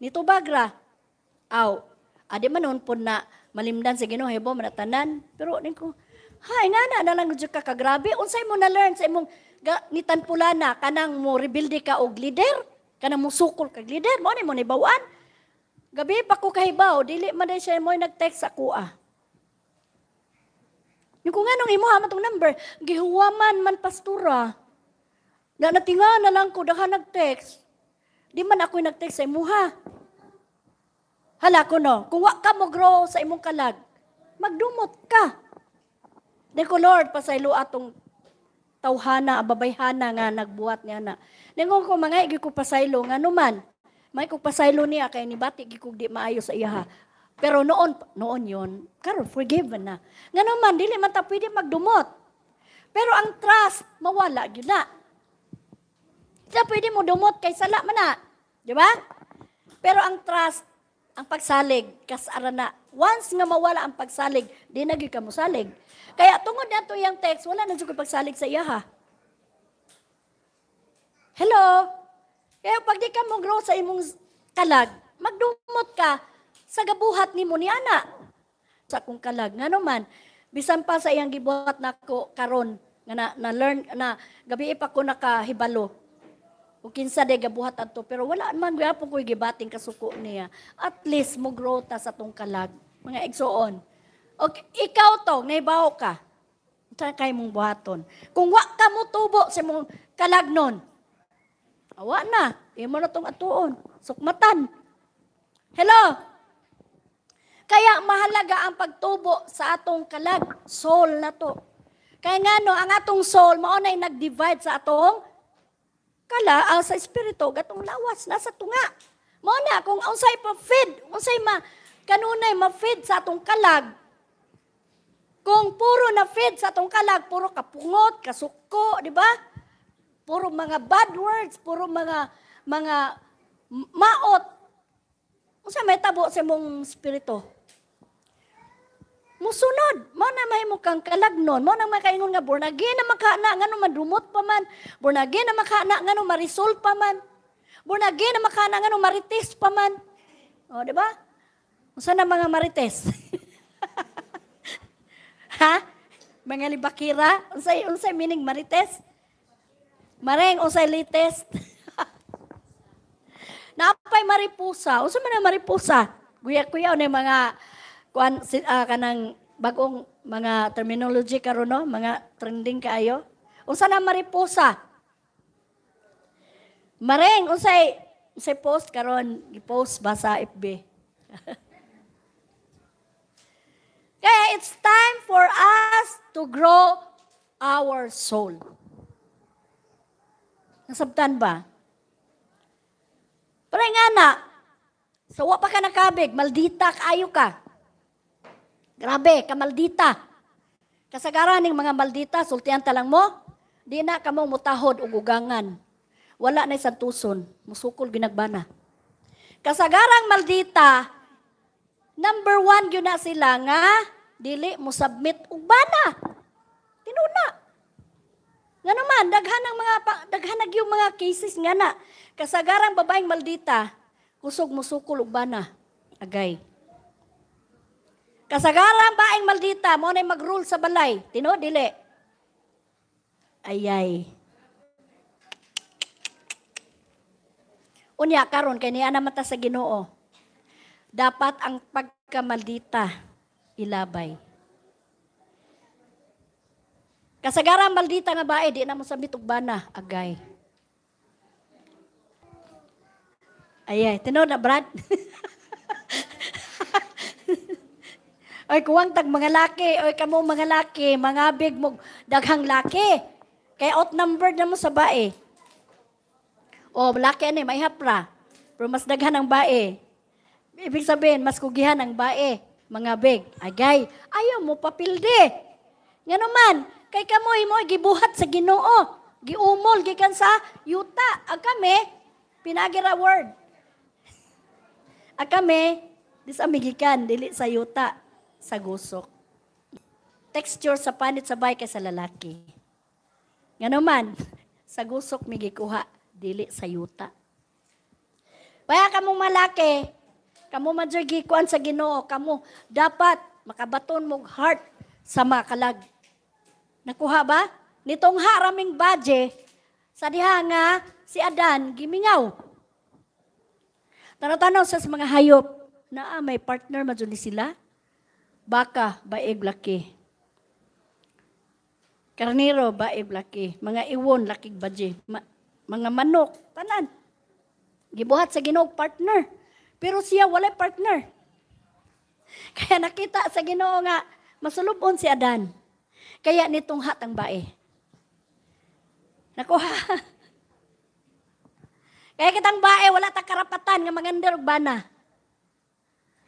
Nito bagra, Aw, adi man noon po na malimdan sa Ginoo hebo manatanan. Pero ning ko, hay nga na lang jud ka kagrabe. Unsay mo na learn sa imong ga, nitan pulana kanang mo rebuild ka og leader, kanang mo sukol kag leader, mo ni mo nibawan. Gabi pa ko kahibaw, dili man day siya mo nag-text ako ah. Yung kung anong imo ha matong number, gihuwaman man pastura. Na natinga na lang ko daha nag-text. Di man ako nag-text sa imo ha. Hala ko no, kung wa ka mo grow sa imong kalag, magdumot ka. Di ko Lord, pasaylo atong tawhana, ababayhana nga nagbuhat niya na. Ningon ko mga igi ko pasaylo nga numan. May ko pasaylo niya kay ni bati gi ko di maayo sa iya ha. Pero noon, noon yon, karon forgiven na. Nga naman, dili man ta pwede magdumot. Pero ang trust, mawala gyud na. Sa pwede mo dumot kay sala man na. Di ba? Pero ang trust, ang pagsalig, kasara na. Once nga mawala ang pagsalig, di na gyud ka mo salig. Kaya tungod na yung text, wala na ko pagsalig sa iya ha. Hello? Kaya pag di ka mo grow sa imong kalag, magdumot ka sa gabuhat ni mo ni ana. Sa akong kalag. Nga naman, bisan pa sa iyang gibuhat nako karon nga na, na learn na gabi pa ko nakahibalo. O kinsa de gabuhat adto pero wala man gyapon ko gibating kasuko niya. At least mo grow ta sa tong kalag. Mga igsoon. Okay, ikaw to, naibaw ka. Sa kay mong buhaton. Kung wa ka mo tubo sa mong kalag nun, awa na, imo na tong atuon. Sukmatan. Hello? Kaya mahalaga ang pagtubo sa atong kalag, soul na to. Kaya nga no, ang atong soul, mao na nag-divide sa atong kala, ah, sa espiritu, gatong lawas, nasa tunga. Mao na, kung unsay pa feed, unsay ma, kanunay ma-feed sa atong kalag, kung puro na feed sa atong kalag, puro kapungot, kasuko, di ba? Puro mga bad words, puro mga mga maot. Unsa may tabo sa mong espiritu? Musunod. Mo na may mukang kalagnon. Mo na makaingon nga born again na makana nga no madumot pa man. Born again na makana nga no marisol pa man. Born again na makana nga no marites pa man. O, di ba? Unsa na mga marites? ha? Mga libakira? Unsay unsay meaning marites? Mareng unsay lites? Napay maripusa. Unsa man ang maripusa? Guya-kuya na mga kuan si, ah, kanang bagong mga terminology karon no, mga trending kaayo. Unsa na mariposa? Mareng unsay unsay post karon gi-post ba sa FB. Kaya it's time for us to grow our soul. Nasabtan ba? Pero nga na, sa wa pa ka nakabig, maldita kaayo ka. Grabe, kamaldita. Kasagaran ng mga maldita, sultihan talang mo, di na kamo mutahod og ugangan. Wala na isang tuson, musukol ginagbana. Kasagarang maldita, number one yun na sila nga, dili mo submit og bana. Tinuna. Nga naman, daghan ang mga, daghan yung mga cases nga na. Kasagarang babaeng maldita, kusog musukol og bana. Agay. Kasagaran baeng maldita, mo na mag-rule sa balay. Tino, dili. Ayay. Unya, karon kay niya mata sa ginoo. Dapat ang pagkamaldita ilabay. Kasagaran maldita nga bae, di na mo sabit og bana, agay. Ayay, tinod na, Brad. Oy, kuwang tag mga laki, oy kamo mga laki, mga big mo daghang laki. Kay outnumbered na mo sa bae. O, laki ani, may hapra. Pero mas daghan ang bae. Ibig sabihin, mas kugihan ang bae. Mga big. Agay, ayaw mo papilde. Nga naman, kay kamoy mo, gibuhat sa ginoo. Giumol, gikan sa yuta. Ang kami, pinagira word. Ang kami, dis amigikan, dili sa yuta sa gusok. Texture sa panit sa bay kay sa lalaki. Nga naman, sa gusok may gikuha, dili sa yuta. Kaya ka mong malaki, Kamo man dyan gikuan sa Ginoo, kamo dapat makabaton mong heart sa makalag. Nakuha ba? Nitong haraming badge, sa diha nga si Adan gimingaw. Tanaw-tanaw sa mga hayop na ah, may partner man dyan ni sila. Baka, baig laki. Karniro, baig laki. Mga iwon, lakig badge. Ma- mga manok, tanan. Gibuhat sa Ginoo partner. Pero siya walay partner. Kaya nakita sa Ginoo nga masulubon si Adan. Kaya nitong hatang bae. Nakuha. Kaya kitang bae wala ta karapatan nga mangander og bana.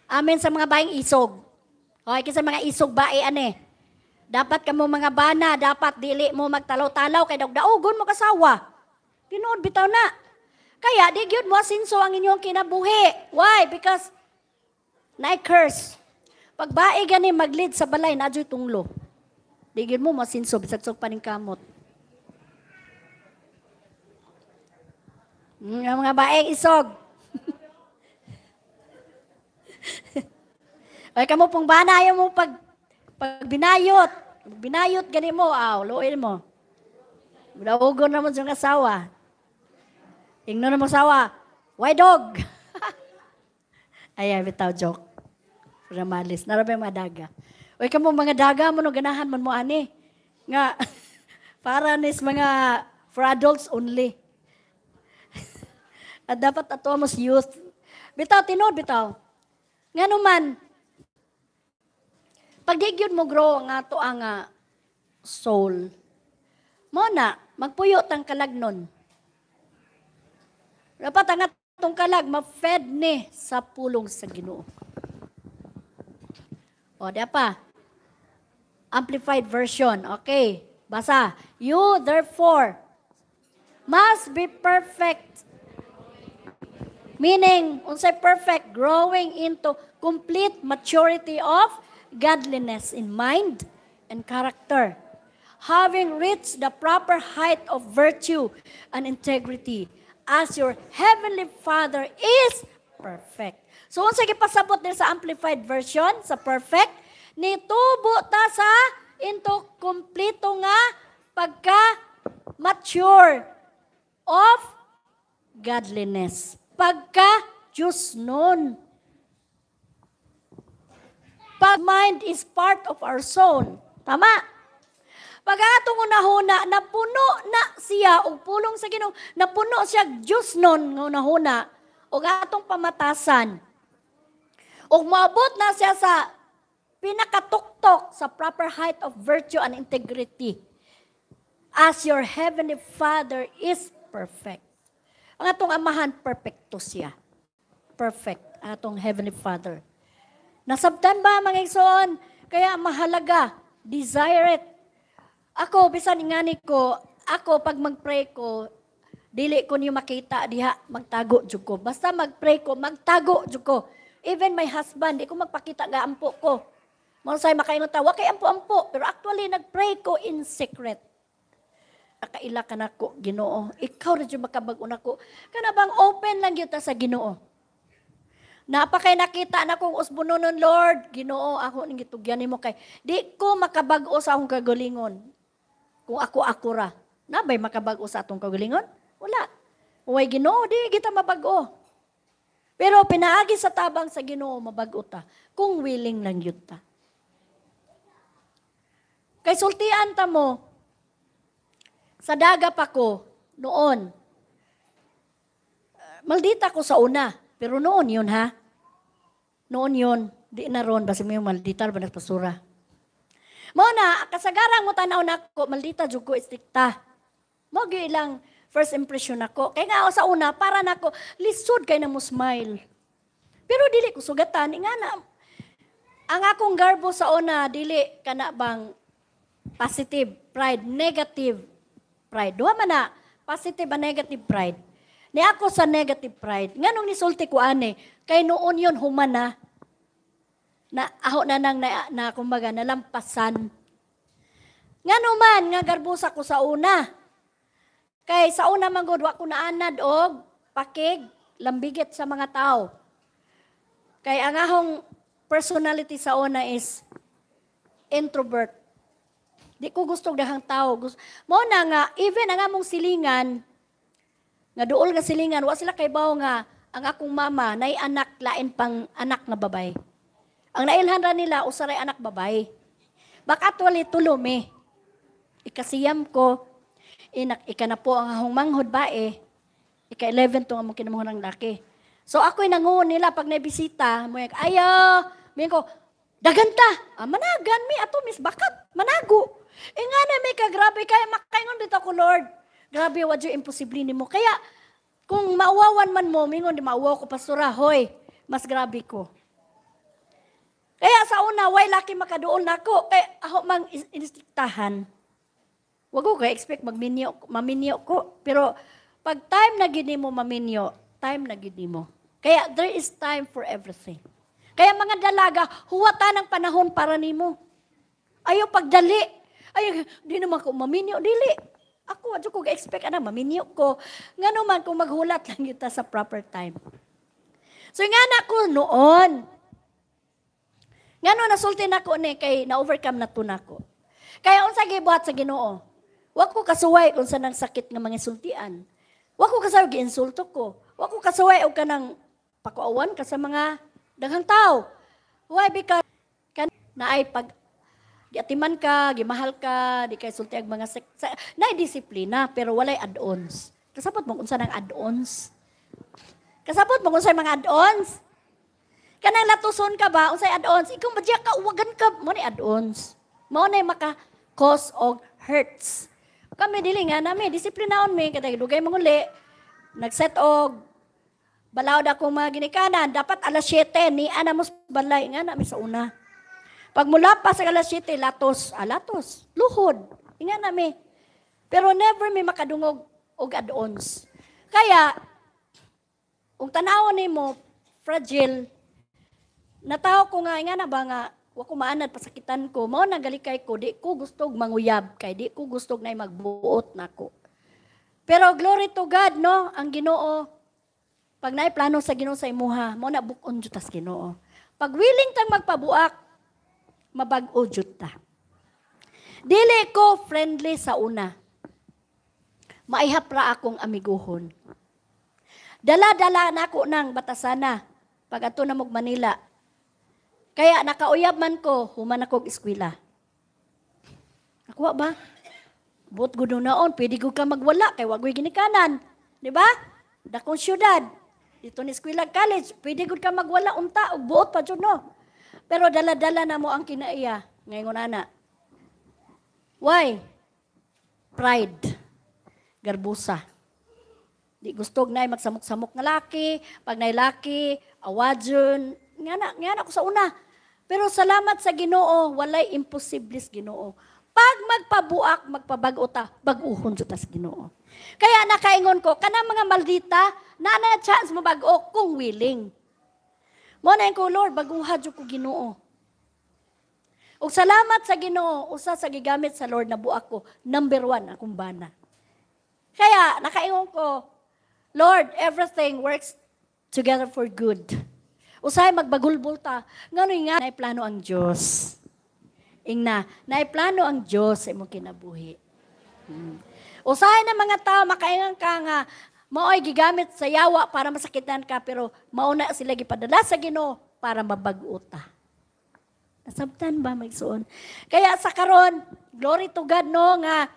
Amen sa mga baeng isog. Okay, kasi mga isog bae ane. Dapat kamo mga bana, dapat dili mo magtalaw-talaw kay dagdaugon mo kasawa. Tinuod bitaw na. Kaya di gyud mo sinso ang inyong kinabuhi. Why? Because na curse. Pag bae gani maglid sa balay na adyoy tunglo. Di gyud mo masinso bisag sok paning kamot. Mm, ang mga baeng isog. Ay kamo pong bana ayaw mo pag pag binayot. Binayot gani mo, aw, luoy mo. Naugon na mo sa asawa. Ingno na mo asawa. Why dog? Ay, bitaw joke. Ramalis. Narabay mga daga. Uy, kamo mga daga mo no ganahan man mo ani. Nga para nis mga for adults only. At dapat ato mo youth. Bitaw tinod bitaw. Nga naman pag di gyud mo grow nga to ang ah, soul. Mo na magpuyo tang kalagnon. Dapat ang atong kalag ma-fed ni sa pulong sa Ginoo. O, di pa. Amplified version. Okay. Basa. You, therefore, must be perfect. Meaning, unsay perfect, growing into complete maturity of godliness in mind and character. Having reached the proper height of virtue and integrity, as your heavenly Father is perfect. So, unsa gipasabot din sa amplified version sa perfect, nitubo ta sa into kompleto nga pagka mature of godliness. Pagka Diyos nun. Pag mind is part of our soul. Tama? Pag atong unahuna, napuno na siya, o pulong sa ginong, napuno siya Diyos nun, unahuna, o atong pamatasan. O maabot na siya sa pinakatuktok sa proper height of virtue and integrity. As your heavenly Father is perfect. Ang atong amahan, perfecto siya. Perfect. Atong heavenly Father. Nasabtan ba mga igsoon? Kaya mahalaga, desire it. Ako, bisan ingani ko, ako pag mag-pray ko, dili ko niyo makita diha, magtago jud ko. Basta mag-pray ko, magtago jud ko. Even my husband, di ko magpakita ga ampo ko. Mausay makaingon ta, wa kay ampo-ampo. Pero actually, nag-pray ko in secret. Nakaila ka na ko, ginoo. Ikaw na dyan makabag na ko. Kana bang open lang yun ta sa ginoo. Napakay nakita na kong usbunonon, Lord. Ginoo, ako ning gitugyan mo kay. Di ko makabag-o sa akong kagalingon. Kung ako ako ra. Nabay makabag-o sa atong kagalingon? Wala. Uway ginoo, di kita mabag-o. Pero pinaagi sa tabang sa ginoo, mabag-o ta. Kung willing lang yun ta. Kay sultian ta mo, sa daga pa noon, maldita ko sa una, pero noon yun ha. Noon yun, di na ron, basi yung maldita, ba nagpasura. Mo na, kasagarang mo tanaw na ko, maldita jud ko istikta. Mo ilang first impression ako. Kaya nga ako sa una, para na ako, lisod kay na mo smile. Pero dili ko sugatan, nga na, ang akong garbo sa una, dili kana bang positive pride, negative pride. Duha man na, positive and negative pride. Ni ako sa negative pride. Nga nung nisulti ko ane, kay noon yun human na, aho na nang na, na kumbaga, nalampasan. Nga naman, nga garbusa ko sa una. Kay sa una man gud wa ko naanad og pakig, lambigit sa mga tao. Kay ang ahong personality sa una is introvert. Di ko gusto dahang tao. Gusto, mo na nga, even ang among silingan, nga duol nga silingan, wa sila kay bawo nga, ang akong mama, nay anak, lain pang anak nga babay. Ang nailhan ra nila, usaray anak babay. Baka tuwali tulumi. Ikasiyam ko, inak, ika na po ang ahong manghod bae, ika 11 to nga mong kinamuhon ng laki. So ako'y nanguhon nila pag nabisita, mo ayaw, may ko, daganta, ah, managan mi, ato mis bakat, manago. E nga na may kagrabe, kaya makaingon dito ko, Lord. Grabe, wadyo imposible ni mo. Kaya, kung mauwawan man mo, mingon di mauwaw ko, pastora, hoy, mas grabe ko. Kaya sa una, way laki makaduol na ako. Kaya ako mang instiktahan. Wag ko kaya expect magminyo, maminyo ko. Pero pag time na gini mo maminyo, time na gini mo. Kaya there is time for everything. Kaya mga dalaga, huwata ng panahon para nimo. Ayaw pagdali. Ay, di naman ko maminyo, dili. Ako, adyo ko ga-expect ana, maminyo ko. Nga naman, kung maghulat lang kita sa proper time. So nga na ko noon, nga no, nasulti na ko ni, kay na-overcome na to na ko. Kaya unsa gibuhat sa ginoo, Wa ko kasuway kung sa nang sakit nga mga sultian. Wa ko kasuway giinsulto ko. Wa ko kasuway og kanang pakuawan ka sa mga daghang tao. Why? Because kan naay pag giatiman ka, gimahal ka, di kay sulti ang mga sek, sa, naay disiplina pero walay add-ons. Kasapot mo unsa nang add-ons? Kasapot mo unsa mga add-ons? Kanang latuson ka ba unsay add-ons? Ikaw badya ka uwagan ka mo ni add-ons. Mao nay maka cause og hurts. Kami dili nga nami disiplinaon mi katay dugay manguli. Nagset og balaod ako mga ginikanan dapat alas 7 ni ana mos balay nga nami sa una. Pag mula pa sa alas 7 latos, ah, latos, luhod. Inga nami. Pero never may makadungog og add-ons. Kaya ung tanawon nimo fragile nataw ko nga nga na ba nga wa ko maanad pasakitan ko mao nagalikay ko di ko gustog manguyab kay di ko gustog nay magbuot nako pero glory to God no ang Ginoo pag naay plano sa Ginoo sa imuha mo na bukon jud tas Ginoo pag willing tang magpabuak mabag-o jud ta dili ko friendly sa una maihap ra akong amiguhon dala-dala nako nang batasana pag ato na mog Manila kaya nakauyab man ko, human ako eskwela. Ako ba? But gud naon, pwede gud ka magwala kay wagoy ginikanan. Di ba? Dakong syudad. Dito ni eskwela college, pwede gud ka magwala unta og buot pa jud no. Pero dala-dala na mo ang kinaiya ngayon ana. Why? Pride. Garbusa. Di gustog na magsamok-samok nga laki, pag nay laki, awadyon, nga na, nga na ko sa una. Pero salamat sa Ginoo, walay imposibles Ginoo. Pag magpabuak, magpabago ta, baguhon jud tas Ginoo. Kaya nakaingon ko, kana mga maldita, na na chance mo bago kung willing. Mo na ko, Lord, baguha jud ko Ginoo. Ug salamat sa Ginoo, usa sa gigamit sa Lord na buak ko, number one akong bana. Kaya nakaingon ko, Lord, everything works together for good Usay magbagulbol ta. Ngano nga nay plano ang Dios. Ingna, nay plano ang Dios sa imong kinabuhi. Hmm. Usahay na mga tao makaingan ka nga maoy gigamit sa yawa para masakitan ka pero mauna sila gipadala sa Ginoo para mabag-o ta. Nasabtan ba magsuon? Kaya sa karon, glory to God no nga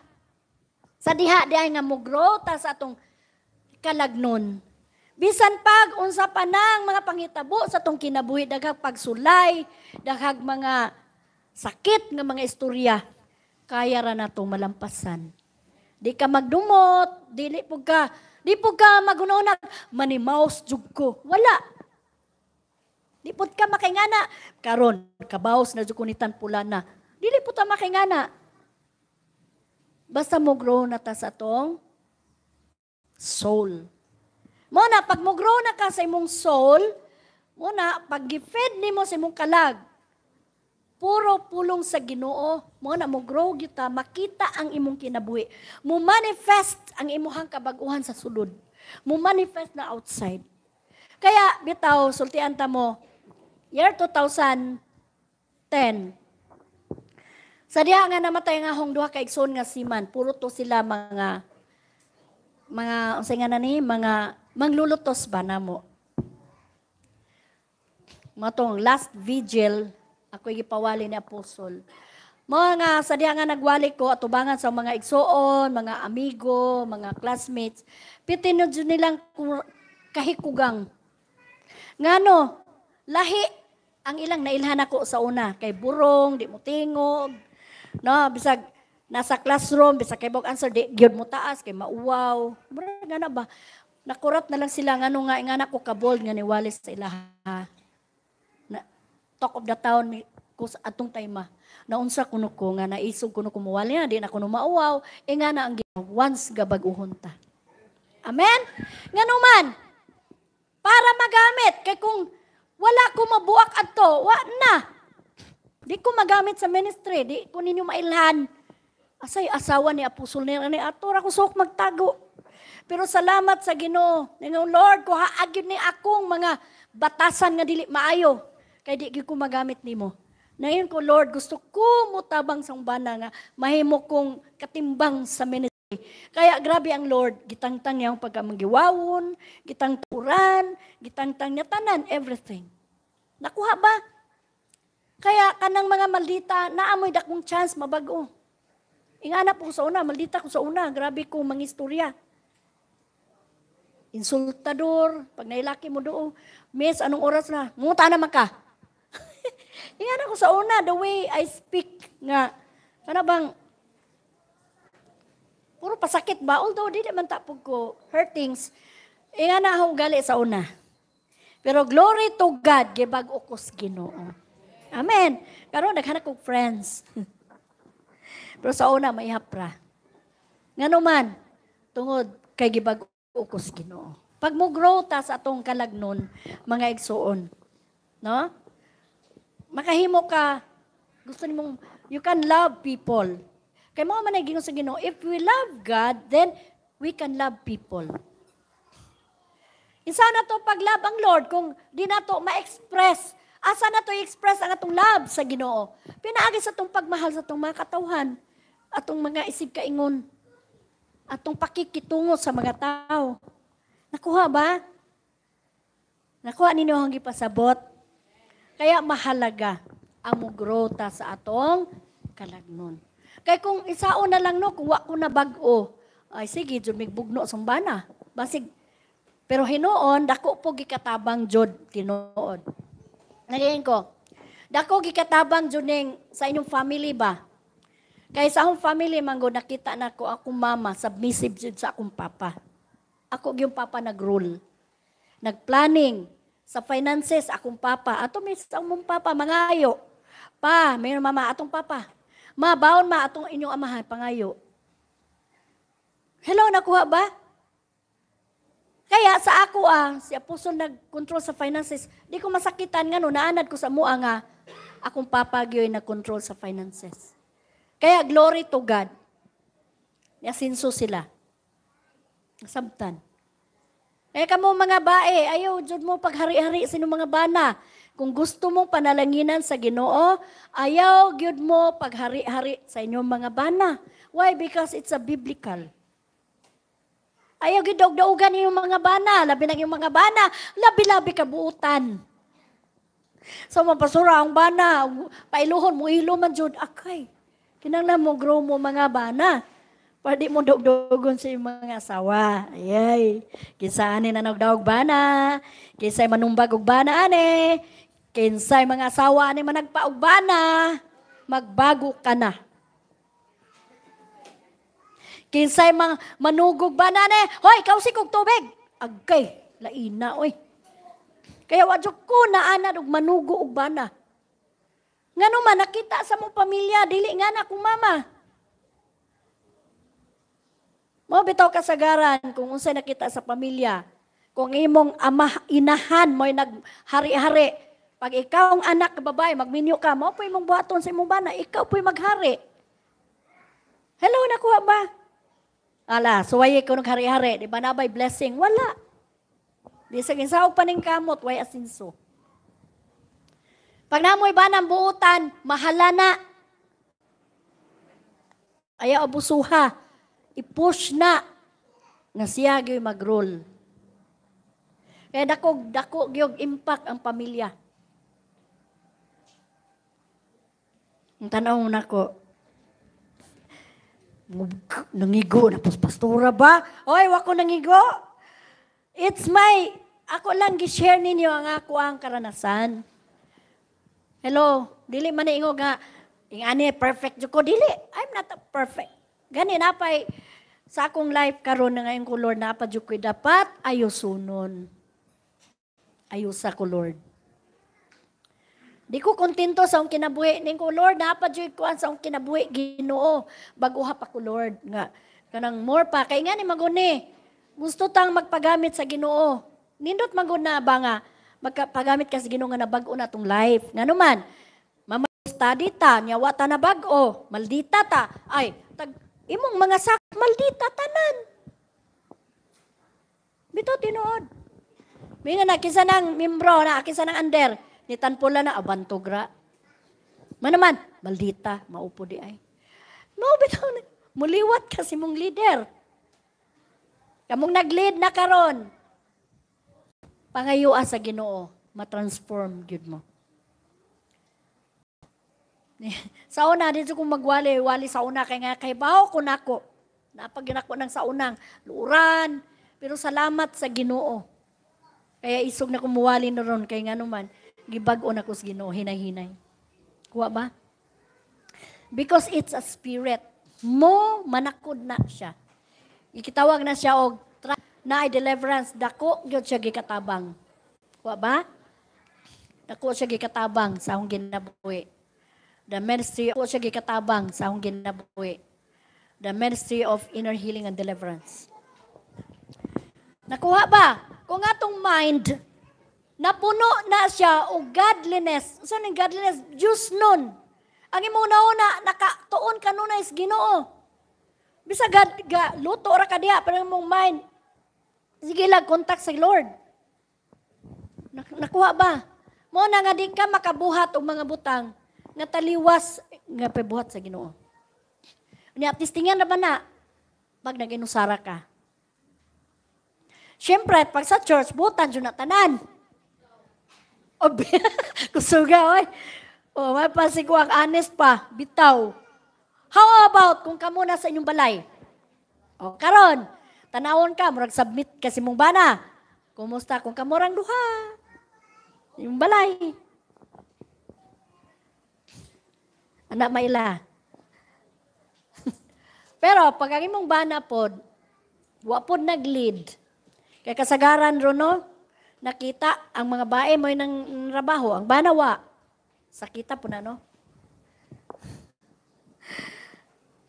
sa diha diay nga mo grow ta sa atong kalagnon Bisan pag unsa pa nang mga pangitabo sa tong kinabuhi daghang pagsulay, daghang mga sakit nga mga istorya, kaya ra na to malampasan. Di ka magdumot, dili pug ka, di pug ka magunona manimaus jug ko. Wala. Di pud ka makingana karon kabaos na jud ko ni pula na. Dili pud ta makingana. Basta mo grow na ta sa tong soul. Mo na, pag mo grow na ka sa imong soul, mo na, pag gi-feed nimo sa imong kalag, puro pulong sa ginoo, mo na mo grow kita, makita ang imong kinabuhi. Mo manifest ang imuhang kabaguhan sa sulod. Mo manifest na outside. Kaya, bitaw, sultian ta mo, year 2010, sa diha nga namatay nga hong duha ka igsoon nga siman, puro to sila mga mga unsay nga nani, mga manglulutos ba namo. Matong last vigil, ako gipawali ni apostol. Mga sa nga nagwali ko atubangan sa mga igsoon, mga amigo, mga classmates, pitinod nilang kahikugang. Ngano, lahi ang ilang nailhan ako sa una kay burong, di mo tingog, No, bisag nasa classroom, bisag kay bog answer di gyud mo taas kay mauwaw. Mura nga na ba? Nakurat na lang sila ngano nga nga nako kabold nga ni Wallace sa ilaha. Talk of the town ko sa atong time naunsa kuno ko nga naisog kuno kumuwali na di na kuno mauwaw e nga na ang once gabag-uhon ta. Amen? Ngano man, para magamit kay kung wala ko mabuak adto, wa na. Di ko magamit sa ministry, di ko ninyo mailhan. Asay asawa ni apostol ni ni atora ko sok magtago. Pero salamat sa Ginoo. Ngayong Lord, ko haagid ni akong mga batasan nga dili maayo. Kay di ko magamit nimo. Ngayon ko, Lord, gusto ko mutabang sa bana nga mahimo kong katimbang sa ministry. Kaya grabe ang Lord, gitangtang niya ang pagkamangiwawon, gitangturan, gitangtang niya tanan, everything. Nakuha ba? Kaya kanang mga maldita, naamoy dakong chance mabago. Ingana po sa una, maldita ko sa una, grabe ko mga istorya. Insultador, pag nailaki mo doon, miss, anong oras na? Munguta naman ka. Ingana ko sa una, the way I speak nga, kana bang, puro pasakit ba? Although, di naman tapog ko hurtings, ingana akong gali sa una. Pero glory to God, gibag ukos ginoo. Amen. Karon naghanap kog friends. Pero sa una may hapra. Ngano man tungod kay gibag ukos Ginoo. Pag mo grow ta sa atong kalagnon, mga igsuon, no? Makahimo ka gusto nimong you can love people. Kay mo man gingon sa Ginoo, if we love God, then we can love people. Insa na to pag love ang Lord kung di na to ma-express Asa na to i-express ang atong love sa Ginoo? Pinaagi sa atong pagmahal sa atong mga katawhan, atong mga isig kaingon, atong pakikitungo sa mga tao. Nakuha ba? Nakuha ninyo ang gipasabot. Kaya mahalaga ang mugrota sa atong kalagnon. Kay kung isaon na lang no, kung wa ko na bag-o, ay sige, jud migbugno sumbana. Basig, pero hinoon, dako po gikatabang jud tinuod. Nagayin ko, dako gikatabang juning sa inyong family ba? Kay sa akong family manggo nakita na ko akong mama submissive jud sa akong papa. Ako yung papa nag-rule. Nag-planning sa finances akong papa. Ato may sa akong papa mangayo. Pa, may mama atong papa. Ma, baon ma atong inyong amahan pangayo. Hello, nakuha ba? Kaya sa ako ah, si Apostol nag-control sa finances, di ko masakitan nga no, naanad ko sa mua nga, akong papagyoy nag-control sa finances. Kaya glory to God. Yasinso sila. Sabtan. Kaya kamo mga bae, ayaw jud mo paghari-hari sino mga bana. Kung gusto mong panalanginan sa Ginoo, ayaw gyud mo paghari-hari sa inyong mga bana. Why? Because it's a biblical. Ayaw gidog-daugan yung mga bana, labi na yung mga bana, labi-labi kabuutan. So mapasura ang bana, pailuhon mo ilo man jud akay. Kinanglan mo grow mo mga bana. Pwede mo dog-dogon sa mga asawa. Ayay. Kinsa ani na nagdawg bana. Kinsay manumbag og bana ani. Kinsay mga asawa ani managpaog bana. Magbago ka na. Kinsay mang manugog ba na ne? Hoy, kausi kog tubig. Agkay, laina, oy. Kaya wadyo ko na ana og manugo og bana. Ngano man nakita sa mong pamilya dili nga na kung mama. Mo bitaw kasagaran kung unsay nakita sa pamilya. Kung imong ama inahan mo'y naghari-hari. Pag ikaw ang anak ka babae, magminyo ka, mo po imong buhaton sa imong bana, ikaw po'y maghari. Hello, nakuha ba? Ala, suwaye ko hari-hari, di ba nabay blessing? Wala. Di sa ginsaog pa ning kamot, way asinso. Pag namoy ba ng buutan, mahala na. Ayaw abusuha. I-push na. Nga siya gyoy mag-rule. Kaya dako, dako gyog impact ang pamilya. Ang tanaw na ko, nangigo na pastora ba? Oy, wako nangigo. It's my, ako lang gi-share ninyo ang ako ang karanasan. Hello, dili man ingo nga ingani perfect jud ko dili. I'm not perfect. Gani na pay sa akong life karon nga ngayon ko Lord na pa jud ko dapat ayo sunon. Ayo sa ko Lord. Di ko kontento sa akong kinabuhi ning ko Lord na pa jud ko sa akong kinabuhi Ginoo bago ha pa ko Lord nga kanang more pa kay nga ni maguni. Gusto tang magpagamit sa Ginoo. Nindot magud na ba nga magpagamit ka sa Ginoo nga nabag-o na tong life. Ngano man, mama study ta, nyawa ta na bag-o, maldita ta. Ay, tag imong mga sak maldita tanan. Bito tinuod. May nga nakisa ng membro na akisa ng under, ni tanpula na abantogra. Manaman, maldita, maupo di ay. Mao bitaw muliwat kasi mong leader. Kamong nag-lead na karon, pangayua sa Ginoo, matransform gyud mo. sa una dito kung magwali, wali sa una kay nga kay bawo ko nako. Napag ako nang sa unang luuran, pero salamat sa Ginoo. Kaya isog na kumuwali na ron kay nga naman gibag-o na ko sa Ginoo hinay-hinay. Kuha ba? Because it's a spirit. Mo manakod na siya. Ikitawag na siya og na deliverance, dako gyud siya gikatabang. Wa ba? Dako siya gikatabang sa akong ginabuhi. The ministry ko siya gikatabang sa akong ginabuhi. The ministry of inner healing and deliverance. Nakuha ba? Kung atong mind, napuno na siya o godliness. Saan yung godliness? Diyos nun. Ang imo una nakatuon ka nun is ginoo. Bisa gad, ga, luto ra ka diha, pero imong mind, Sige lang, contact sa Lord. Nakuha ba? Mo na nga din ka makabuhat og mga butang nga taliwas nga pabuhat sa Ginoo. Ni atistingan na ba na pag naginusara ka? Siyempre, pag sa church, butan dyan na tanan. Kusuga, oy. O, may pasig ang honest pa, bitaw. How about kung kamo na sa inyong balay? O, karon, Tanawon ka, murag submit kasi mong bana. Kumusta kung kamurang duha? Yung balay. Anak maila. Pero pag ang imong bana pod, wa pod nag-lead. Kay kasagaran ro no, nakita ang mga bae mo nang trabaho, ang bana wa. Sakita po na no.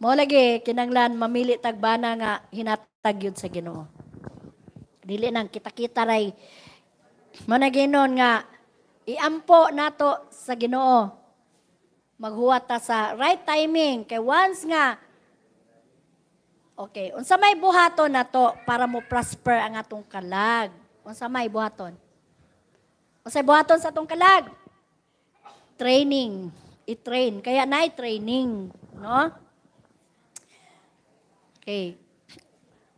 Mo lagi kinanglan mamili tag bana nga hinat tagyod sa Ginoo. Dili nang kita-kita ray mo na ginon nga iampo nato sa Ginoo. Maghuwat ta sa right timing kay once nga Okay, unsa may buhaton nato para mo prosper ang atong kalag? Unsa may buhaton? Unsa buhaton sa atong kalag? Training. I-train. Kaya na training, no? Okay.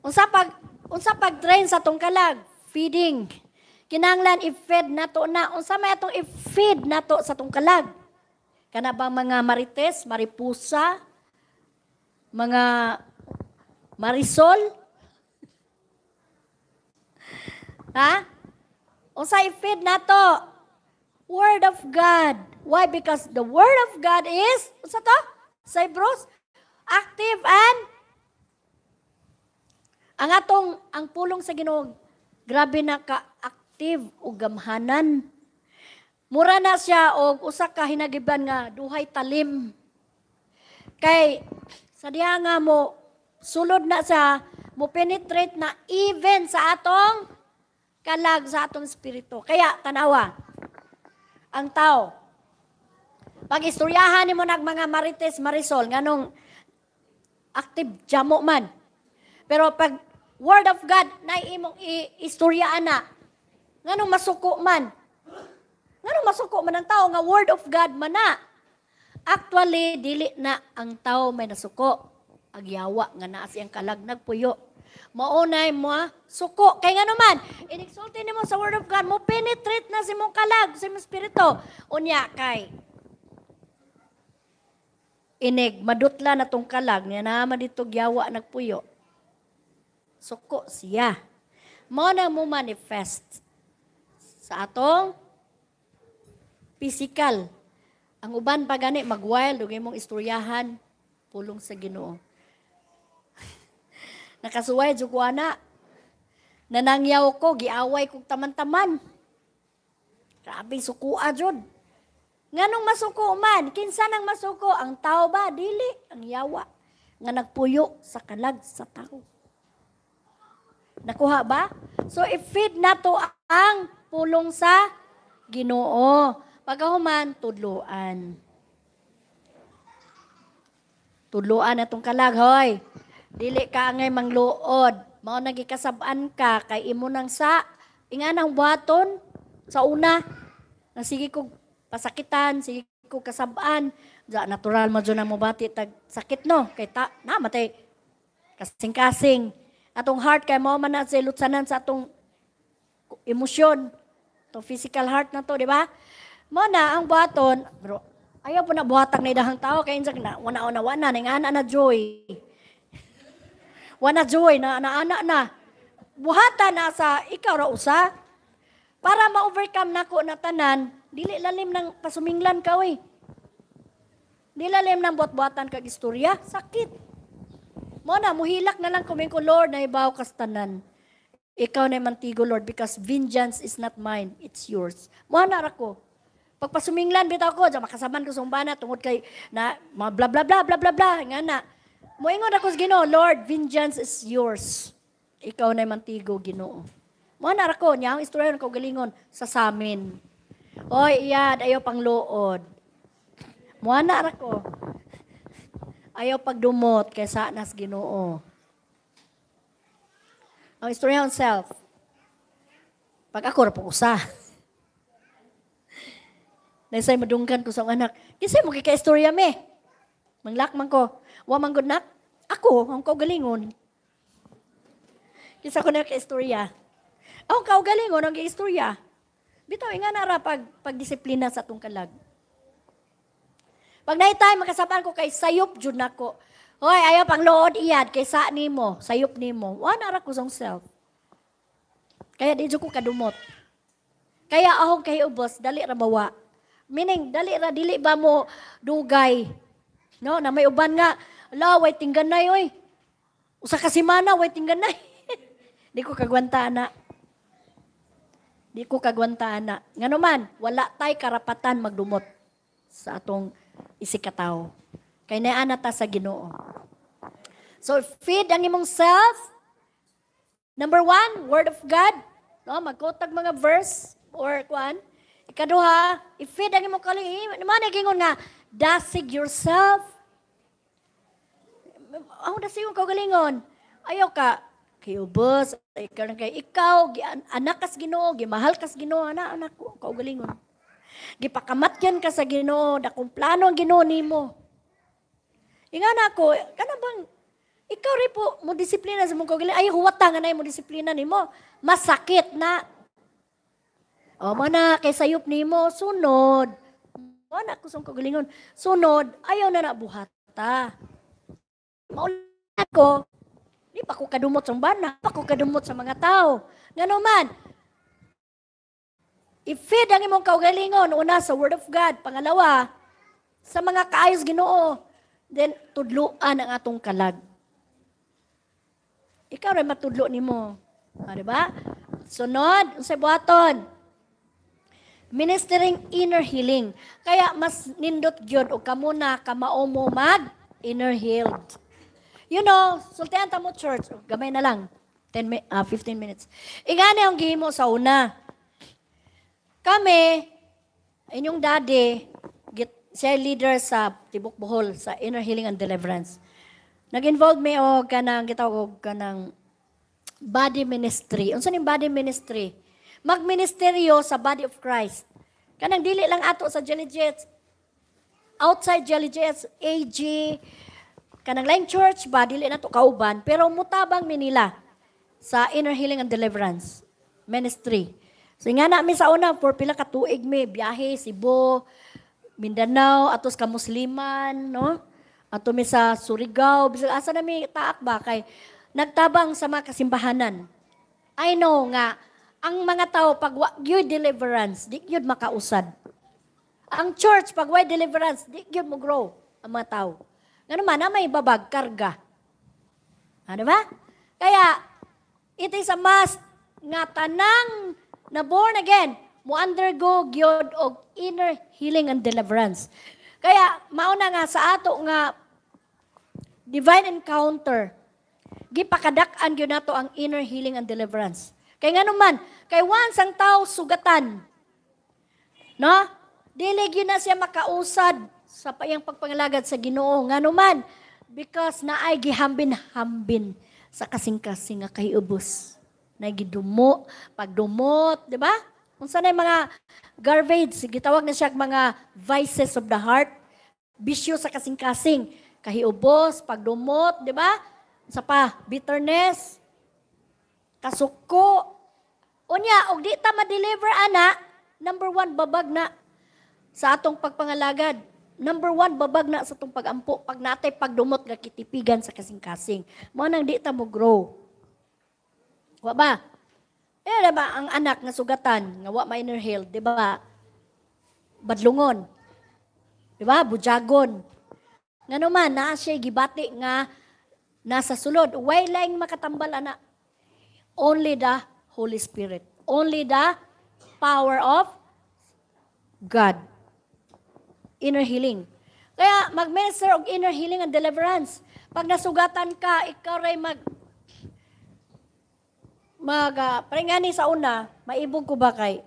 Unsa pag unsa pag train sa tong kalag? Feeding. Kinanglan i-feed nato na unsa may atong i-feed nato sa tong kalag? Kana bang mga marites, maripusa, mga marisol? ha? Unsa i-feed nato? Word of God. Why? Because the Word of God is, unsa to? Cybros? Active and ang atong, ang pulong sa Ginoo, grabe na ka-active o gamhanan. Mura na siya og usa ka hinagiban nga duhay talim. Kay sa diha nga mo sulod na sa mo penetrate na even sa atong kalag sa atong espiritu. Kaya tanawa ang tao pag istoryahan nimo nag mga marites marisol nganong active jamo man pero pag word of God na imong istoryaan na, nganong masuko man. Ngano masuko man ang tao nga word of God man na. Actually, dili na ang tao may nasuko. Agyawa nga naa siyang kalag nagpuyo. Maunay mo suko. Kay nga naman, inexalti nimo sa word of God, mo penetrate na si mong kalag, si mong spirito. Unya kay, inig, madutla na tong kalag, niya naman dito gyawa nagpuyo. Suko siya. Mo na mo manifest sa atong physical. Ang uban pa gani mag-wild ug imong istoryahan pulong sa Ginoo. Nakasuway jud ko ana. Nanangyaw ko giaway kog taman-taman. Grabe sukua jud. Nganong masuko man? Kinsa nang masuko? Ang tao ba? Dili. Ang yawa. Nga nagpuyo sa kalag sa tao. Nakuha ba? So, i-feed na to ang pulong sa ginoo. Pagkahuman, tudloan. Tudloan na tong kalag, hoy. Dili ka ngay mangluod. Mao nagikasaban ka kay imo nang sa inganang buhaton sa una. Na sige ko pasakitan, sige ko kasabaan. Ja natural mo na mo bati tag sakit no kay ta na matay kasing-kasing. Atong heart kay mao man na sa lutsanan sa atong emosyon. To physical heart na to, di ba? Mo na ang buhaton, bro. Ayaw po na buhatag na idahang tao kay insak na wana wana wana ning ana na joy. Wana joy na naana na. Buhata na sa ikaw ra usa. Para ma-overcome nako na tanan, dili lalim ng pasuminglan ka we. Dili lalim ng buhat-buhatan kag istorya, sakit. Mo na muhilak na lang kuming ko Lord na ibaw kas tanan. Ikaw na mantigo Lord because vengeance is not mine, it's yours. Mo na ra ko. Pagpasuminglan bitaw ko, diyan makasaman ko sa tungod kay na bla bla bla bla bla bla nga na. Moingon ako sa Ginoo, Lord, vengeance is yours. Ikaw na mantigo, Ginoo. Mo na ra ko niya ang istorya ko galingon sa samin. Oy, iyad ayo pangluod. Mo na ra ko. Ayaw pagdumot kay sa nas Ginoo. Ang istorya on self. Pag ako ra po usa. Naisay madunggan ko sa anak. Kisay mo kay istorya me. Manglakman ko. Wa man gud nak. Ako, ang kaugalingon. Kisa ko na kay istorya. Ang kaugalingon ang istorya. Bitaw nga nara pag pagdisiplina sa atong kalag. Pag naitay makasapan ko kay sayop jud nako. Hoy, ayaw pang lood iyad kay sa nimo, sayop nimo. Wa na ra sa self. Kaya di ko kadumot. Kaya ahong kay ubos dali ra bawa. Meaning dali ra dili ba mo dugay. No, na may uban nga, ala way tingganay oy. Usa ka semana way tingganay. di ko kagwanta na. Di ko kagwanta na. Ngano man, wala tay karapatan magdumot sa atong isikataw. Kay naana ta sa Ginoo. So feed ang imong self. Number one, word of God. No, magkotag mga verse or kwan. Ikaduha, i-feed ang imong kaling. Naman gingon nga, dasig yourself. Ang dasig yung kaugalingon. Ayaw ka, kay ubos, ikaw kay ikaw, anak kas Ginoo, gimahal kas Ginoo, anak anak ko, kaugalingon. Gipakamatyan ka sa Ginoo, dakong plano ang Ginoo nimo. Inga na ako, kana bang ikaw rin po, mo disiplina sa mong kaugalingon. Ay, huwata nga na mo disiplina nimo. Masakit na. O, mo na, kay sayop nimo, sunod. Mo na, kusong kaugalingon. Sunod, ayaw na nabuhata. Maulat ko, Di pa ko kadumot sa bana, pa ko kadumot sa mga tao. Ngano man, i-feed ang imong kaugalingon, una sa Word of God, pangalawa, sa mga kaayos ginoo, then tudluan ang atong kalag. Ikaw rin matudlo ni mo. Ah, di ba? Sunod, sa buhaton. Ministering inner healing. Kaya mas nindot gyud o kamo na kamao mo mag inner healed. You know, sultihan ta mo church, gamay na lang. 10 mi- ah, 15 minutes. Ingani ang gihimo sa una. Kami, inyong daddy, git, siya leader sa Tibok Bohol, sa Inner Healing and Deliverance. Nag-involve me o kanang gitawag kanang body ministry. Unsa ning body ministry? Magministeryo sa body of Christ. Kanang dili lang ato sa Jelly Jets. Outside Jelly Jets, AG, kanang laing church ba, dili na to kauban, pero mutabang mi nila sa Inner Healing and Deliverance Ministry. So nga na sa una, for pila ka tuig mi, biyahe, Cebu, Mindanao, atos ka Musliman, no? Ato mi sa Surigao, bisag asa na mi taak ba kay nagtabang sa mga kasimbahanan. I know nga ang mga tao pag wa deliverance, di gyud makausad. Ang church pag wa deliverance, di gyud mo grow ang mga tao. Nga naman na may babag karga. Ano ba? Kaya it is a must nga tanang na born again mo undergo gyud og inner healing and deliverance. Kaya mauna nga sa ato nga divine encounter gipakadak-an gyud nato ang inner healing and deliverance. Kay nga naman, kay once ang tao sugatan, no? Dili gyud na siya makausad sa payang pagpangalagad sa Ginoo nga naman because naay gihambin-hambin sa kasing-kasing nga kayubos. Na gidumo, pagdumot, di ba? Unsa na mga garbage, gitawag na siya mga vices of the heart, bisyo sa kasing-kasing, kahiubos, pagdumot, di ba? Sa pa, bitterness, kasuko. Unya, og di ta ma-deliver ana, number one, babag na sa atong pagpangalagad. Number one, babag na sa atong pagampo. Pag natay pagdumot nga kitipigan sa kasing-kasing. Mo nang di ta mo grow. Wa ba? Eh, diba, ang anak nga sugatan, nga wa minor health, di ba? Badlungon. Di ba? Bujagon. Nga naman, na siya gibati nga nasa sulod. Way lang makatambal ana. Only the Holy Spirit. Only the power of God. Inner healing. Kaya mag-minister og inner healing and deliverance. Pag nasugatan ka, ikaw ray mag mag uh, parang sa una, maibog ko ba kay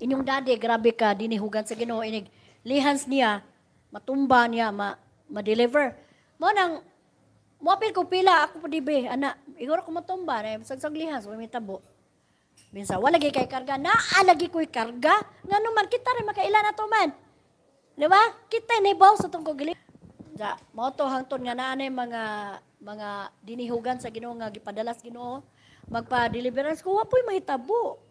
inyong daddy, grabe ka, dinihugan sa Ginoo inig lihans niya, matumba niya, ma, ma-deliver. Mo nang Muapil ko pila, ako po dibe, ana, igor ko matumba, na sagsag lihas, may tabo. Minsa, wala kay karga, naa lagi ko'y karga, nga naman, kita rin makaila na to man. Di ba? Kita ni baw sa tong kogili. Ja, mo to hangton nga naa mga mga dinihugan sa Ginoo nga gipadalas Ginoo magpa-deliverance ko wapoy mahitabo.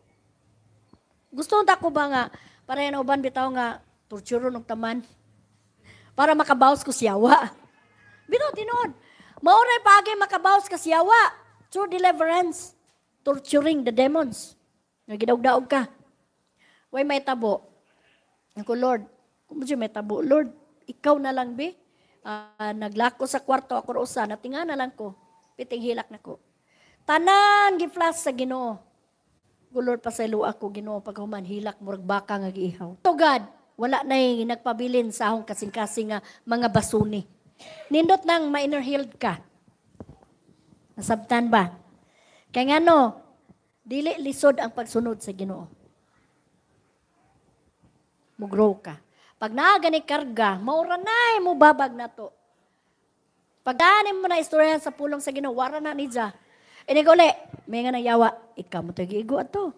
Gusto ta ko ba nga para yan uban bitaw nga torture og taman para makabawas ko siyawa. Bitaw tinuod. Mauray pagi makabawas ka siyawa through deliverance, torturing the demons. Nga gidawdaog ka. Way may tabo. Ako, Lord, kung may tabo, Lord, ikaw na lang, be. Uh, naglako sa kwarto, ako usa, natinga na lang ko. Piting hilak na ko. Tanan, giflas sa ginoo. Gulor pa sa ako, ginoo, pag human, hilak, murag baka nga giihaw. To God, wala na yung nagpabilin sa akong kasing-kasing nga mga basuni. Nindot nang minor healed ka. Nasabtan ba? Kaya nga no, dili lisod ang pagsunod sa ginoo. Mugrow ka. Pag naagani karga, maura na mo babag na to. Pag ganin mo na istorya sa pulong sa ginoo, wara na ni Jah. Iniguli, may nga yawa, ikaw mo to gigo ato.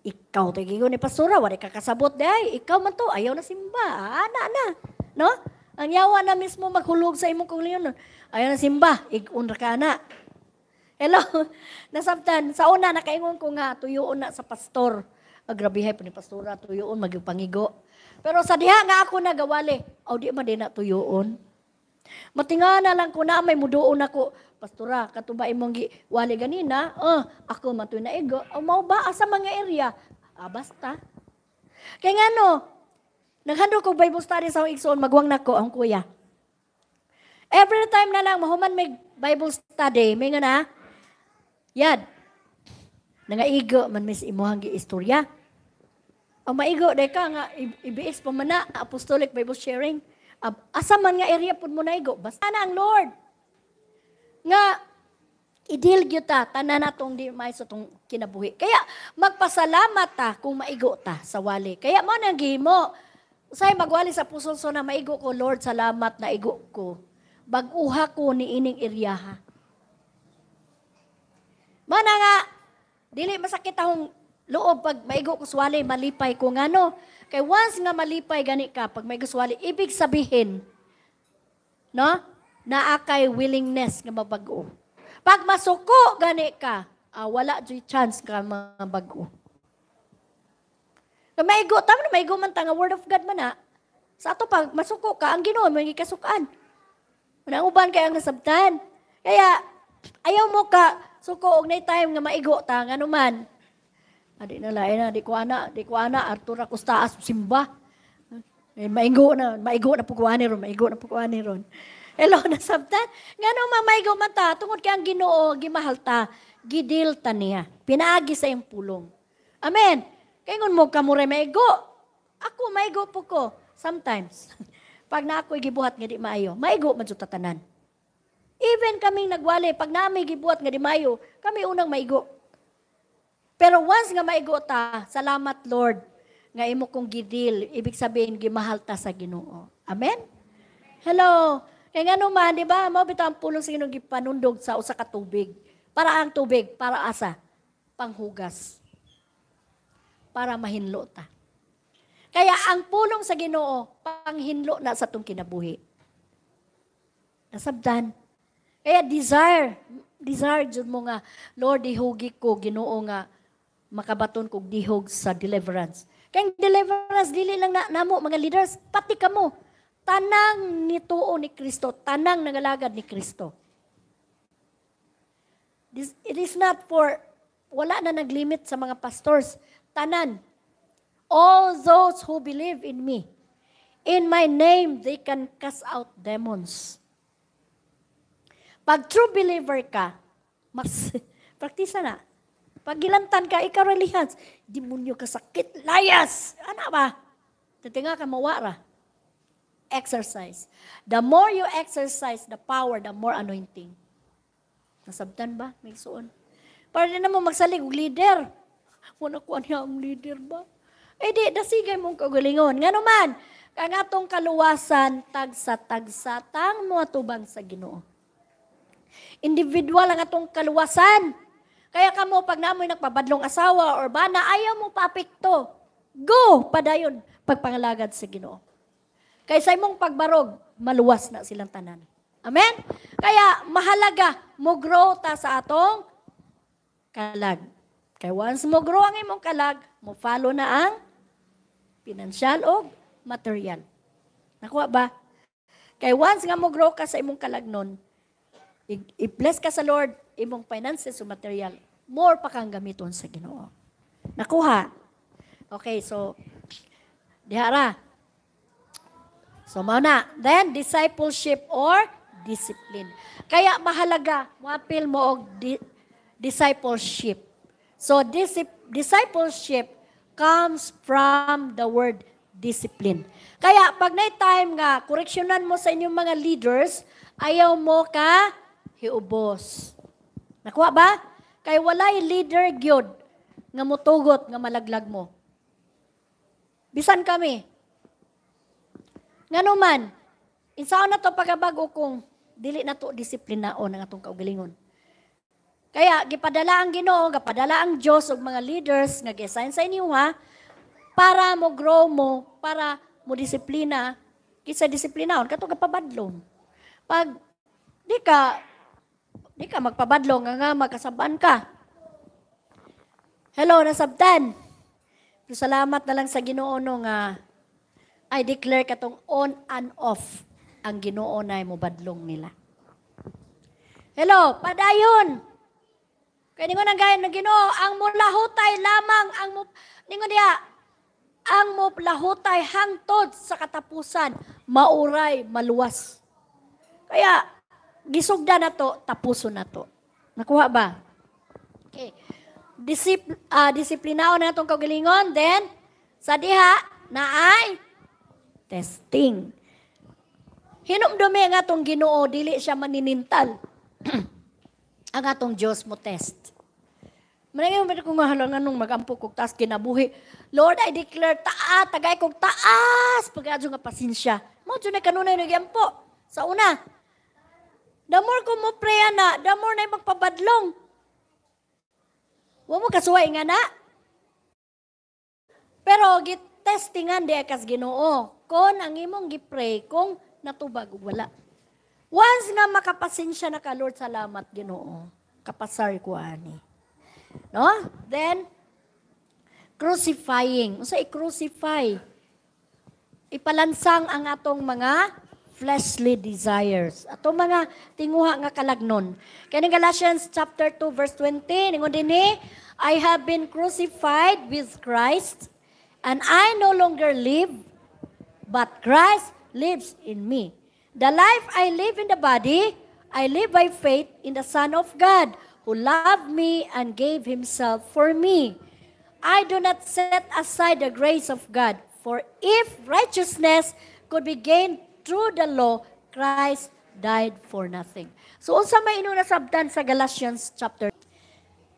Ikaw to gigo ni pastora, wala ka kasabot day. Ikaw man to, ayaw na simba. Ana na. No? Ang yawa na mismo maghulog sa imong kulingon. Ayaw na simba, igun ka na. Hello? Nasabtan, sa una nakaingon ko nga tuyoon na sa pastor. Agrabihay po ni pastora, tuyoon magpangigo. Pero sa diha nga ako nagawali, aw di man na tuyoon. Matingana lang ko na may mudoon ako. Pastora, katuba imong wali ganina, uh, ako man na ego. O mao ba sa mga area? Ah, basta. Kaya nga no, Naghando ko Bible study sa igsoon, magwang nako ang kuya. Every time na lang, mahuman may Bible study, may nga na, yad, nangaigo man mis imuhang istorya. Ang maigo, day ka nga, ibiis pa apostolic Bible sharing. Asa man nga area po mo na igo, basta na ang Lord. Nga, idil gyud ta tanan natong di may sa tong kinabuhi. Kaya magpasalamat ta kung maigo ta sa wali. Kaya mo nang gihimo Usay magwali sa puso so na maigo ko, Lord, salamat na igo ko. Baguha ko ni ining iryaha. Mana nga, dili masakit akong loob pag maigo ko swali malipay ko ngano. Kay once nga malipay gani ka pag maigo swali ibig sabihin no? Na akay willingness nga mabago. Pag masuko gani ka, ah, wala joy chance ka mabago. Na maigo, tama maigo man ta nga word of God man na. Sa ato pag masuko ka, ang Ginoo may kasukan. Unang uban kay ang nasabtan. Kaya ayaw mo ka suko og nay time nga maigo ta nga man. Adi na lain na, di ko ana, di ko ana, Arthur Acostaas, simba. Eh, maigo na, maigo na pukuani ron, maigo na pukuani ron. Hello, nasabtan? Nga nung mamaigo man ta, tungod kay ang ginoo, gimahal ta, gidil ta niya. Pinaagi sa iyong pulong. Amen. Kaya ngun mo kamuray maigo. Ako, maigo po ko. Sometimes. Pag na ako'y gibuhat nga di maayo, maigo man tatanan. Even kaming nagwali, pag namin gibuhat nga di maayo, kami unang maigo. Pero once nga maigo ta, salamat Lord, nga imo kong gidil, ibig sabihin gimahal ta sa Ginoo. Amen? Hello. Kaya nga naman, di ba, mo bitaw ang pulong sa Ginoo gipanundog sa usa ka tubig. Para ang tubig, para asa? Panghugas. Para mahinlo ta. Kaya ang pulong sa Ginoo, panghinlo na sa tong kinabuhi. Nasabdan. Kaya desire, desire jud mo nga, Lord, ihugi ko, Ginoo nga, makabaton kog dihog sa deliverance. Kaya deliverance, dili lang na, namo, mga leaders, pati kamo. Tanang nituo ni Kristo, tanang nangalagad ni Kristo. This, it is not for, wala na naglimit sa mga pastors. Tanan. All those who believe in me, in my name, they can cast out demons. Pag true believer ka, mas, praktisa na, pag gilantan ka, ikaw relihans, demonyo ka sakit, layas. Ano ba? Tatinga ka mawara. Exercise. The more you exercise the power, the more anointing. Nasabtan ba? May suon. Para din naman magsalig, leader. Muna ko niya ang leader ba? Eh di, dasigay mong kagalingon. Nga naman, kang atong kaluwasan, tagsa-tagsa, tang mga tubang sa ginoo. Individual ang atong kaluwasan. Kaya kamo pag namoy nagpabadlong asawa or bana, ayaw mo papikto. Go! Padayon pagpangalagad sa Ginoo. Kaya sa imong pagbarog, maluwas na silang tanan. Amen? Kaya mahalaga mo grow ta sa atong kalag. Kaya once mo grow ang imong kalag, mo follow na ang financial o material. Nakuha ba? Kaya once nga mo grow ka sa imong kalag nun, i-bless ka sa Lord, imong finances o material, more pa kang gamiton sa Ginoo. Nakuha. Okay, so dihara. So mao na. Then discipleship or discipline. Kaya mahalaga mapil mo og di- discipleship. So disip- discipleship comes from the word discipline. Kaya pag na time nga koreksyonan mo sa inyong mga leaders, ayaw mo ka hiubos. Nakuha ba? Kay walay leader gyud nga mutugot nga malaglag mo. Bisan kami. Ngano man, insaon na to pagabago kung dili na to disiplinaon ang atong kaugalingon. Kaya gipadala ang Ginoo, gipadala ang Dios og mga leaders nga gi-assign sa inyo ha para mo grow mo, para mo disiplina, kisa disiplinahon kato kapabadlong. Pag di ka Di ka magpabadlo nga nga magkasaban ka. Hello, nasabtan. Salamat na lang sa Ginoo no nga I declare katong on and off ang Ginoo na mo badlong nila. Hello, padayon. Kaya ningon ang gayon ng Ginoo, ang mulahutay lamang ang mo ningon diya ang mo lahutay hangtod sa katapusan, mauray, maluwas. Kaya gisugda na to, tapuso na to. Nakuha ba? Okay. Disip, uh, disiplinao na itong kagalingon. Then, sa diha, na ay testing. Hinumdumi nga itong ginoo, dili siya maninintal. ang atong Diyos mo test. Manayong ba kung mahalang anong magampo kong taas kinabuhi. Lord, I declare taa, tagay kong taas, pag nga pasensya. Mo, dyan na kanunay nagyampo. Sa una, The more ko mo pray na, the more na magpabadlong. Wa mo kasuway nga na. Pero gitestingan di kas Ginoo kon ang imong gipray kung natubag wala. Once nga makapasensya na ka Lord salamat Ginoo. Kapasar ko ani. No? Then crucifying. Unsa i-crucify? Ipalansang ang atong mga fleshly desires. Ato mga tinguha nga kalagnon. Kani Galatians chapter 2 verse 20 ningon dinhi, I have been crucified with Christ and I no longer live but Christ lives in me. The life I live in the body, I live by faith in the Son of God who loved me and gave himself for me. I do not set aside the grace of God, for if righteousness could be gained through the law, Christ died for nothing. So, unsa may inuna sa Galatians chapter.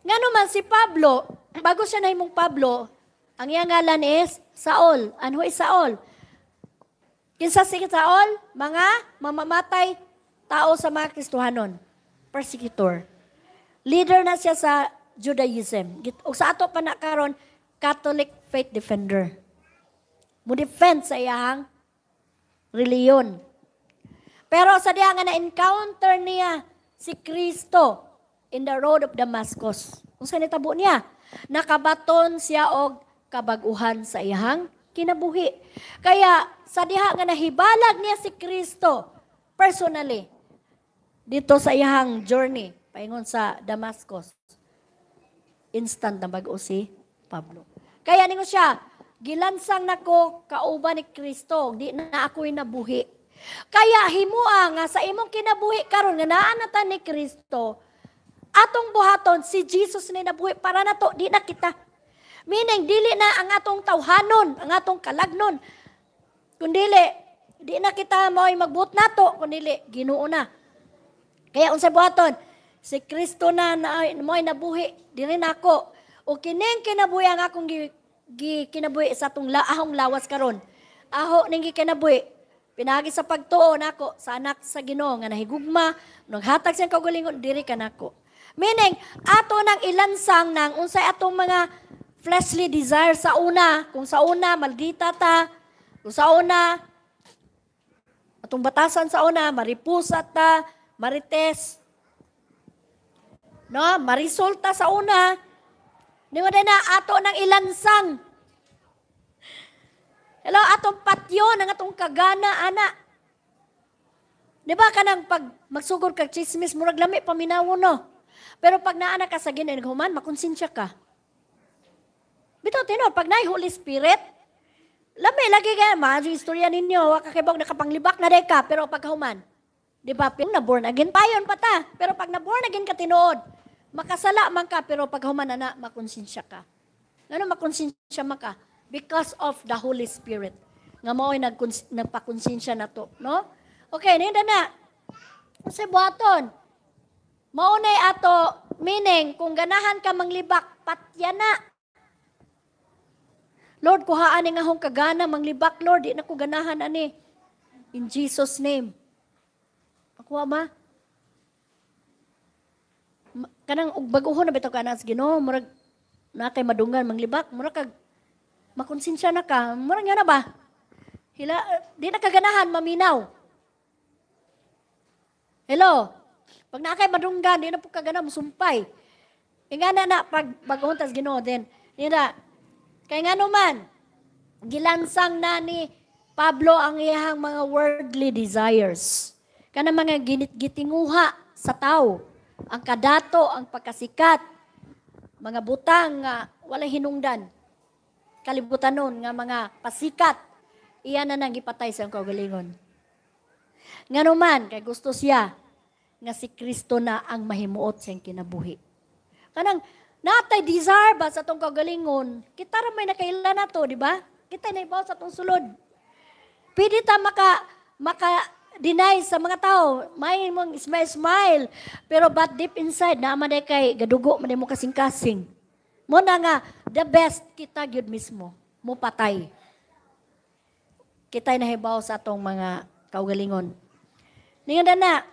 Nga naman si Pablo, bago siya na Pablo, ang iyang ngalan is Saul. Ano is Saul? Kinsa si Saul? Mga mamamatay tao sa mga Kristohanon. Persecutor. Leader na siya sa Judaism. O sa ato pa na karon Catholic faith defender. Mo defend sa iyang reliyon. Pero sa diha nga na-encounter niya si Kristo in the road of Damascus. Kung sa nitabo niya, nakabaton siya og kabaguhan sa iyang kinabuhi. Kaya sa diha nga nahibalag niya si Kristo personally dito sa iyang journey paingon sa Damascus instant na bag-o si Pablo. Kaya ningo siya, gilansang nako kauban ni Kristo, di na ako'y nabuhi. Kaya himua nga sa imong kinabuhi karon nga naa ni Kristo, atong buhaton si Jesus ni nabuhi para nato di na kita. Meaning dili na ang atong tawhanon, ang atong kalagnon. Kundili di na kita mo'y magbuot nato kundili Ginoo na. Kaya unsa buhaton? Si Kristo na, na mo'y nabuhi, diri nako. O kining kinabuhi ang akong gi, kinabuhi sa atong la, ahong lawas karon. Aho ning kinabuhi. Pinagi sa pagtuo nako sa anak sa Ginoo nga nahigugma, naghatag siyang kaugalingon diri ka nako. Meaning, ato nang ilansang nang unsay atong mga fleshly desire sa una, kung sa una maldita ta, kung sa una atong batasan sa una maripusat ta, marites, No, marisulta sa una. Ningo na ato ng ilansang. Hello, atong patyo ng atong kagana ana. Di ba kanang pag magsugod kag chismis murag lami paminawo no. Pero pag naana ka sa Ginoo human makonsensya ka. Bitaw tino pag naay Holy Spirit, lami lagi ka maayo istorya ninyo wa ka kay nakapanglibak na day ka pero pag human, di ba na born again payon pa ta. Pero pag na born again ka tinuod, Makasala man ka, pero pag human na, makonsensya ka. Ano makonsensya man ka? Because of the Holy Spirit. Nga mo ay nagpakonsensya na to. No? Okay, nida na. Kasi buhaton. Maunay ato, meaning, kung ganahan ka manglibak, patya na. Lord, kuhaan nga hong kagana, manglibak, Lord, di na ko ganahan ani. In Jesus' name. Ako, ma? Kanang og bag-ohon na bitaw ka na sa Ginoo? Murag na kay madungan manglibak. Murag kag makonsensya na ka. Murag nga na ba? Hila di na kaganahan maminaw. Hello? Pag na kay madunggan di na po kagana musumpay ingana na pag bag-ohon tas Ginoo then nila kay ngano man gilansang na ni Pablo ang iyang mga worldly desires. Kana mga ginit-gitinguha sa tao ang kadato, ang pagkasikat, mga butang nga wala hinungdan. Kalibutan nun nga mga pasikat, iyan na nang ipatay sa kaugalingon. Nga naman, kay gusto siya nga si Kristo na ang mahimuot siyang kinabuhi. Kanang natay desire ba sa tong kaugalingon, kita ra may nakaila na to, di ba? Kita na ibaw sa tong sulod. Pwede ta maka, maka deny sa mga tao. May mong smile, smile. Pero but deep inside, na man kay gadugo, man mo kasing-kasing. Mo na nga, the best kita gyud mismo. Mo patay. Kita'y nahibaw sa atong mga kaugalingon. Ningon na,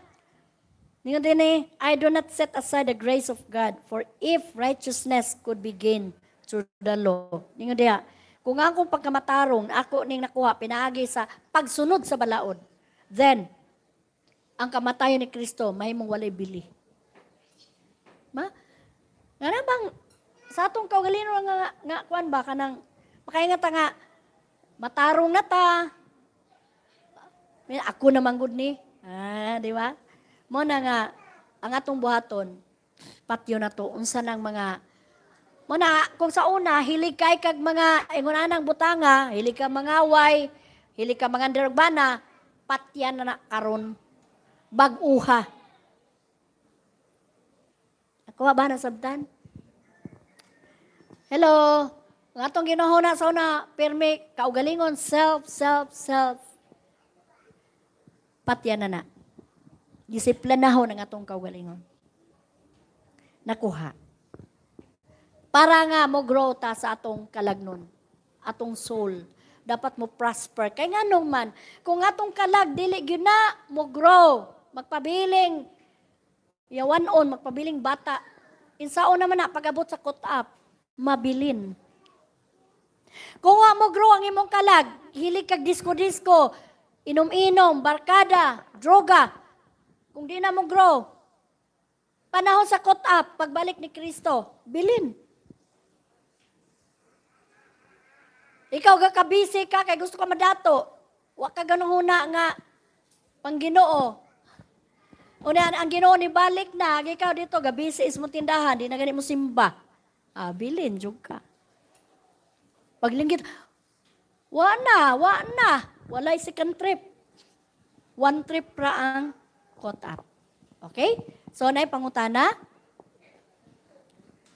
ningon din eh, I do not set aside the grace of God, for if righteousness could be gained through the law. Ningon diya, kung akong pagkamatarong, ako ning nakuha, pinaagi sa pagsunod sa balaod, then, ang kamatayon ni Kristo, may mong walay bili. Ma? Nga na bang, sa atong kaugalino nga, nga, kuan ba, kanang, makaingat nga, matarong na ta, ako naman good ni, ah, di ba? Mo na nga, ang atong buhaton, patyo na to, unsa nang mga Muna, kung sa una, hilig kay kag mga ingunanang butanga, hilig ka mga way, hilig ka mga diragbana, patyan na, karon baguha. Ako ba na sabdan? Hello. Ang atong ginuhuna sa una, pirmi, kaugalingon, self, self, self. Patyan na na. Disiplinahon ang atong kaugalingon. Nakuha para nga mo grow ta sa atong kalagnon, atong soul. Dapat mo prosper. Kay nga nung man, kung atong kalag, dili gyud na mo grow, magpabiling, yawan on, magpabiling bata. Insaon naman na, pag-abot sa cut-up, mabilin. Kung wa mo grow ang imong kalag, hilig kag disco-disco, inom-inom, barkada, droga, kung di na mo grow, panahon sa cut-up, pagbalik ni Kristo, bilin. Ikaw ga kabisi ka kay gusto ka madato. Wa ka ganung nga pangginoo. Una ang Ginoo ni balik na, ikaw dito gabisi is mo tindahan, di na gani mo simba. Ah, bilin jud ka. Paglinggit, wa na, wa na. Walay second trip. One trip ra ang caught up. Okay? So, na pangutana.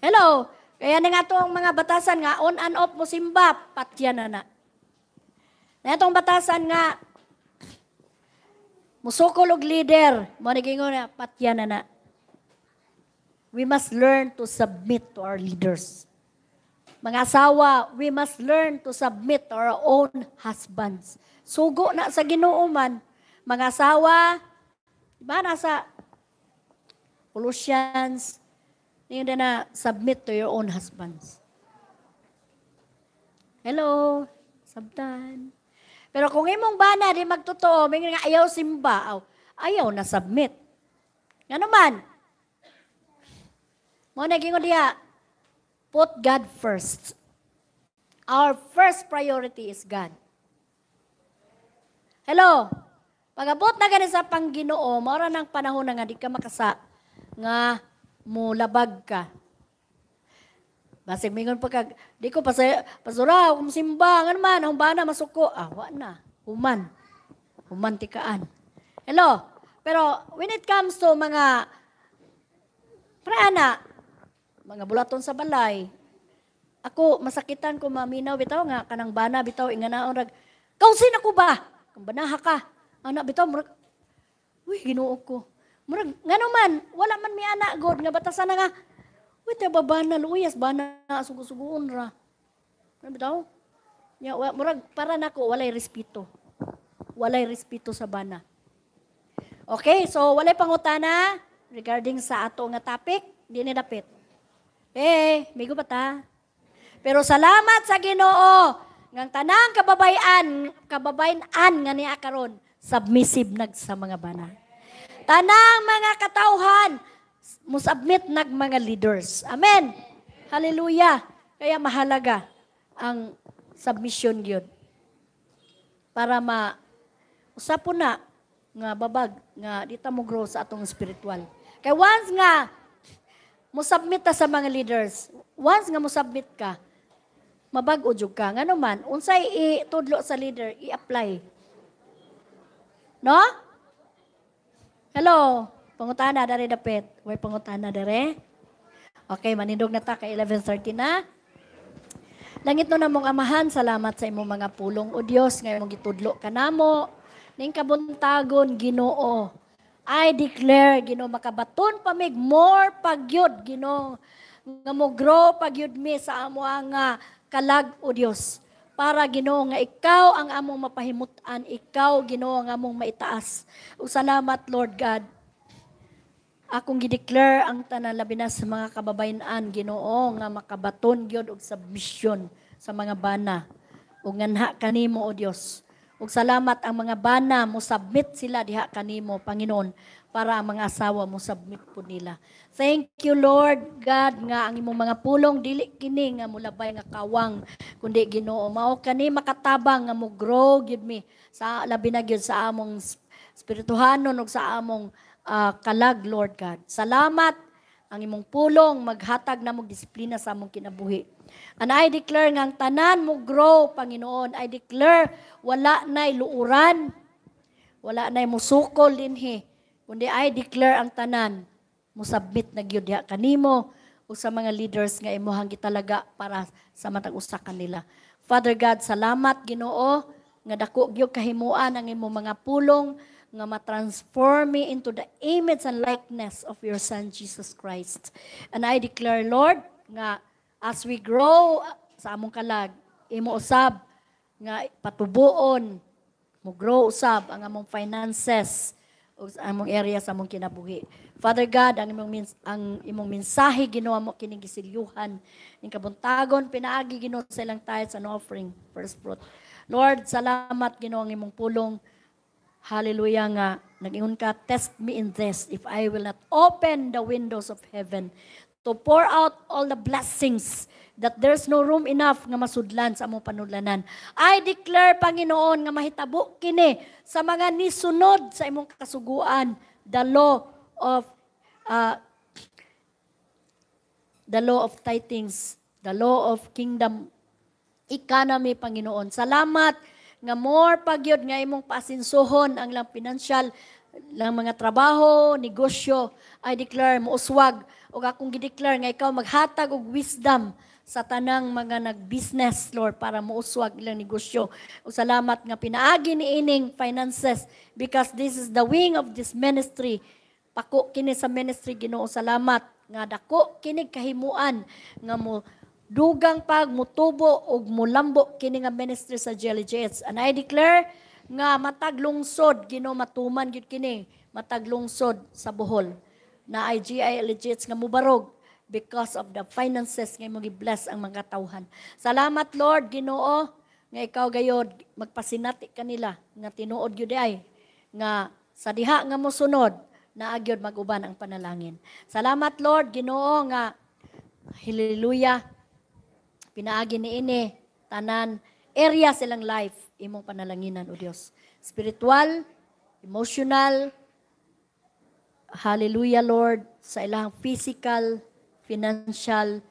Hello, kaya na nga itong mga batasan nga, on and off mo simba, patyan na na. Na itong batasan nga, musukol og leader, mo nagingon na, patyan na na. We must learn to submit to our leaders. Mga asawa, we must learn to submit to our own husbands. Sugo na sa ginoo man. Mga asawa, ba nasa Colossians Ngayon na submit to your own husbands. Hello, sabtan. Pero kung imong bana di magtotoo, may nga ayaw simba, aw, ayaw na submit. Nga naman, mo naging diya, put God first. Our first priority is God. Hello, pag-abot na gani sa Pangginoo, mara ng panahon na nga di ka makasa nga mo labag ka. Basig mingon pa kag di ko pasay pasura kung simba nga man ang bana masuko ah wa na human human tikaan. Hello. Pero when it comes to mga praana mga bulaton sa balay ako masakitan ko maminaw bitaw nga kanang bana bitaw inganaon rag kausin ako ba kung banaha ka anak bitaw murag uy ginuo ko Murag, nga naman, wala man mi anak god nga batasan na nga. Wait, babana luyas bana sugo-sugoon ra. Ano bitaw? Ya, murag para nako walay respeto. Walay respeto sa bana. Okay, so walay pangutana regarding sa ato nga topic, di ni dapit. Eh, migo ba ta? Pero salamat sa Ginoo ngang tanang kababayan, kababayan-an nga niya karon submissive nag sa mga bana. Tanang mga katauhan, musubmit nag mga leaders. Amen. Hallelujah. Kaya mahalaga ang submission yun. Para ma usapo na nga babag nga dita mo grow sa atong spiritual. Kay once nga mo submit ta sa mga leaders, once nga mo submit ka, mabag-o jud ka. Ngano man, unsay itudlo sa leader, i-apply. No? Hello, pangutana dari dapit. Way pangutana dari. Okay, manindog na ta kay 11:30 na. Langit no namong amahan, salamat sa imong mga pulong o Dios nga imong gitudlo kanamo ning kabuntagon Ginoo. I declare Ginoo makabaton pamig more pagyud Ginoo nga mo grow pagyud mi sa amo nga kalag o Dios para Ginoo nga ikaw ang among mapahimutan, ikaw Ginoo ang among maitaas. O salamat Lord God. Akong gideclare ang tanan labi na sa mga kababayan-an Ginoo nga makabaton gyud og submission sa mga bana. Ug nganha kanimo o Dios. Ug salamat ang mga bana mo submit sila diha kanimo Panginoon para ang mga asawa mo submit po nila. Thank you Lord God nga ang imong mga pulong dili kini nga mulabay nga kawang kundi Ginoo mao kani makatabang nga mo grow gyud mi sa labi na gyud sa among spirituhanon ug sa among ah, kalag Lord God. Salamat ang imong pulong maghatag na mong disiplina sa among kinabuhi. And I declare nga ang tanan mo grow, Panginoon. I declare wala na'y luuran, wala na'y musukol dinhi. Kundi I declare ang tanan mo submit na gyud diha kanimo o sa mga leaders nga imuhang gitalaga para sa matag usa kanila. Father God, salamat Ginoo nga dako gyud kahimuan ang imong mga pulong nga ma-transform me into the image and likeness of your Son, Jesus Christ. And I declare, Lord, nga as we grow sa among kalag, imo usab nga patubuon, mo grow usab ang among finances, o sa among area sa among kinabuhi. Father God, ang imong mins- ang imong mensahe ginawa mo kining gisilyuhan ning kabuntagon pinaagi Ginoo sa ilang tithes and offering first fruit. Lord, salamat Ginoo ang imong pulong Hallelujah nga. Nag-ingon ka, test me in this if I will not open the windows of heaven to pour out all the blessings that there's no room enough nga masudlan sa among panudlanan. I declare, Panginoon, nga mahitabo kini sa mga nisunod sa imong kasuguan, the law of uh, the law of tithings, the law of kingdom economy, Panginoon. Salamat nga more pagyod nga imong pasinsuhon ang lang financial lang mga trabaho, negosyo, I declare mo uswag o akong gideclare nga ikaw maghatag og wisdom sa tanang mga nag-business, Lord, para muuswag ilang negosyo. O salamat nga pinaagi ni ining finances because this is the wing of this ministry. Pako kini sa ministry Ginoo salamat nga dako kini kahimuan nga mo dugang pag mutubo ug mulambo kini nga ministry sa GLJS. And I declare nga matag lungsod Ginoo matuman gyud kini matag lungsod sa Bohol na ay GLJS nga mubarog because of the finances nga mo bless ang mga tauhan. Salamat Lord Ginoo nga ikaw gayod magpasinati kanila nga tinuod gyud ay nga sa diha nga mosunod na agyod maguban ang panalangin. Salamat Lord Ginoo nga hallelujah pinaagi ni ini tanan area silang life imong panalanginan o Dios. Spiritual, emotional, hallelujah Lord sa ilang physical, financial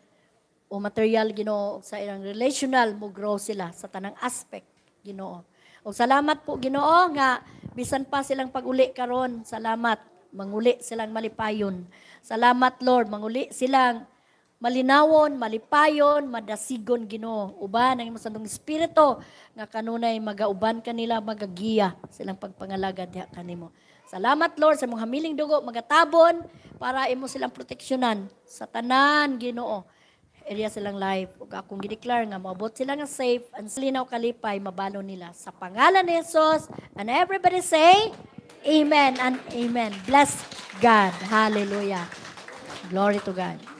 o material Ginoo sa ilang relational mo grow sila sa tanang aspect Ginoo. O salamat po Ginoo nga bisan pa silang paguli karon, salamat manguli silang malipayon. Salamat Lord, manguli silang malinawon, malipayon, madasigon Ginoo. Uban ang imong sandong espiritu nga kanunay magauban kanila magagiya silang pagpangalagad diha kanimo. Salamat Lord sa imong hamiling dugo magatabon para imo silang proteksyonan sa tanan Ginoo. Area silang life. Ug akong gideclare nga maabot sila nga safe and linaw kalipay mabalo nila sa pangalan ni Jesus. And everybody say Amen and amen. Bless God. Hallelujah. Glory to God.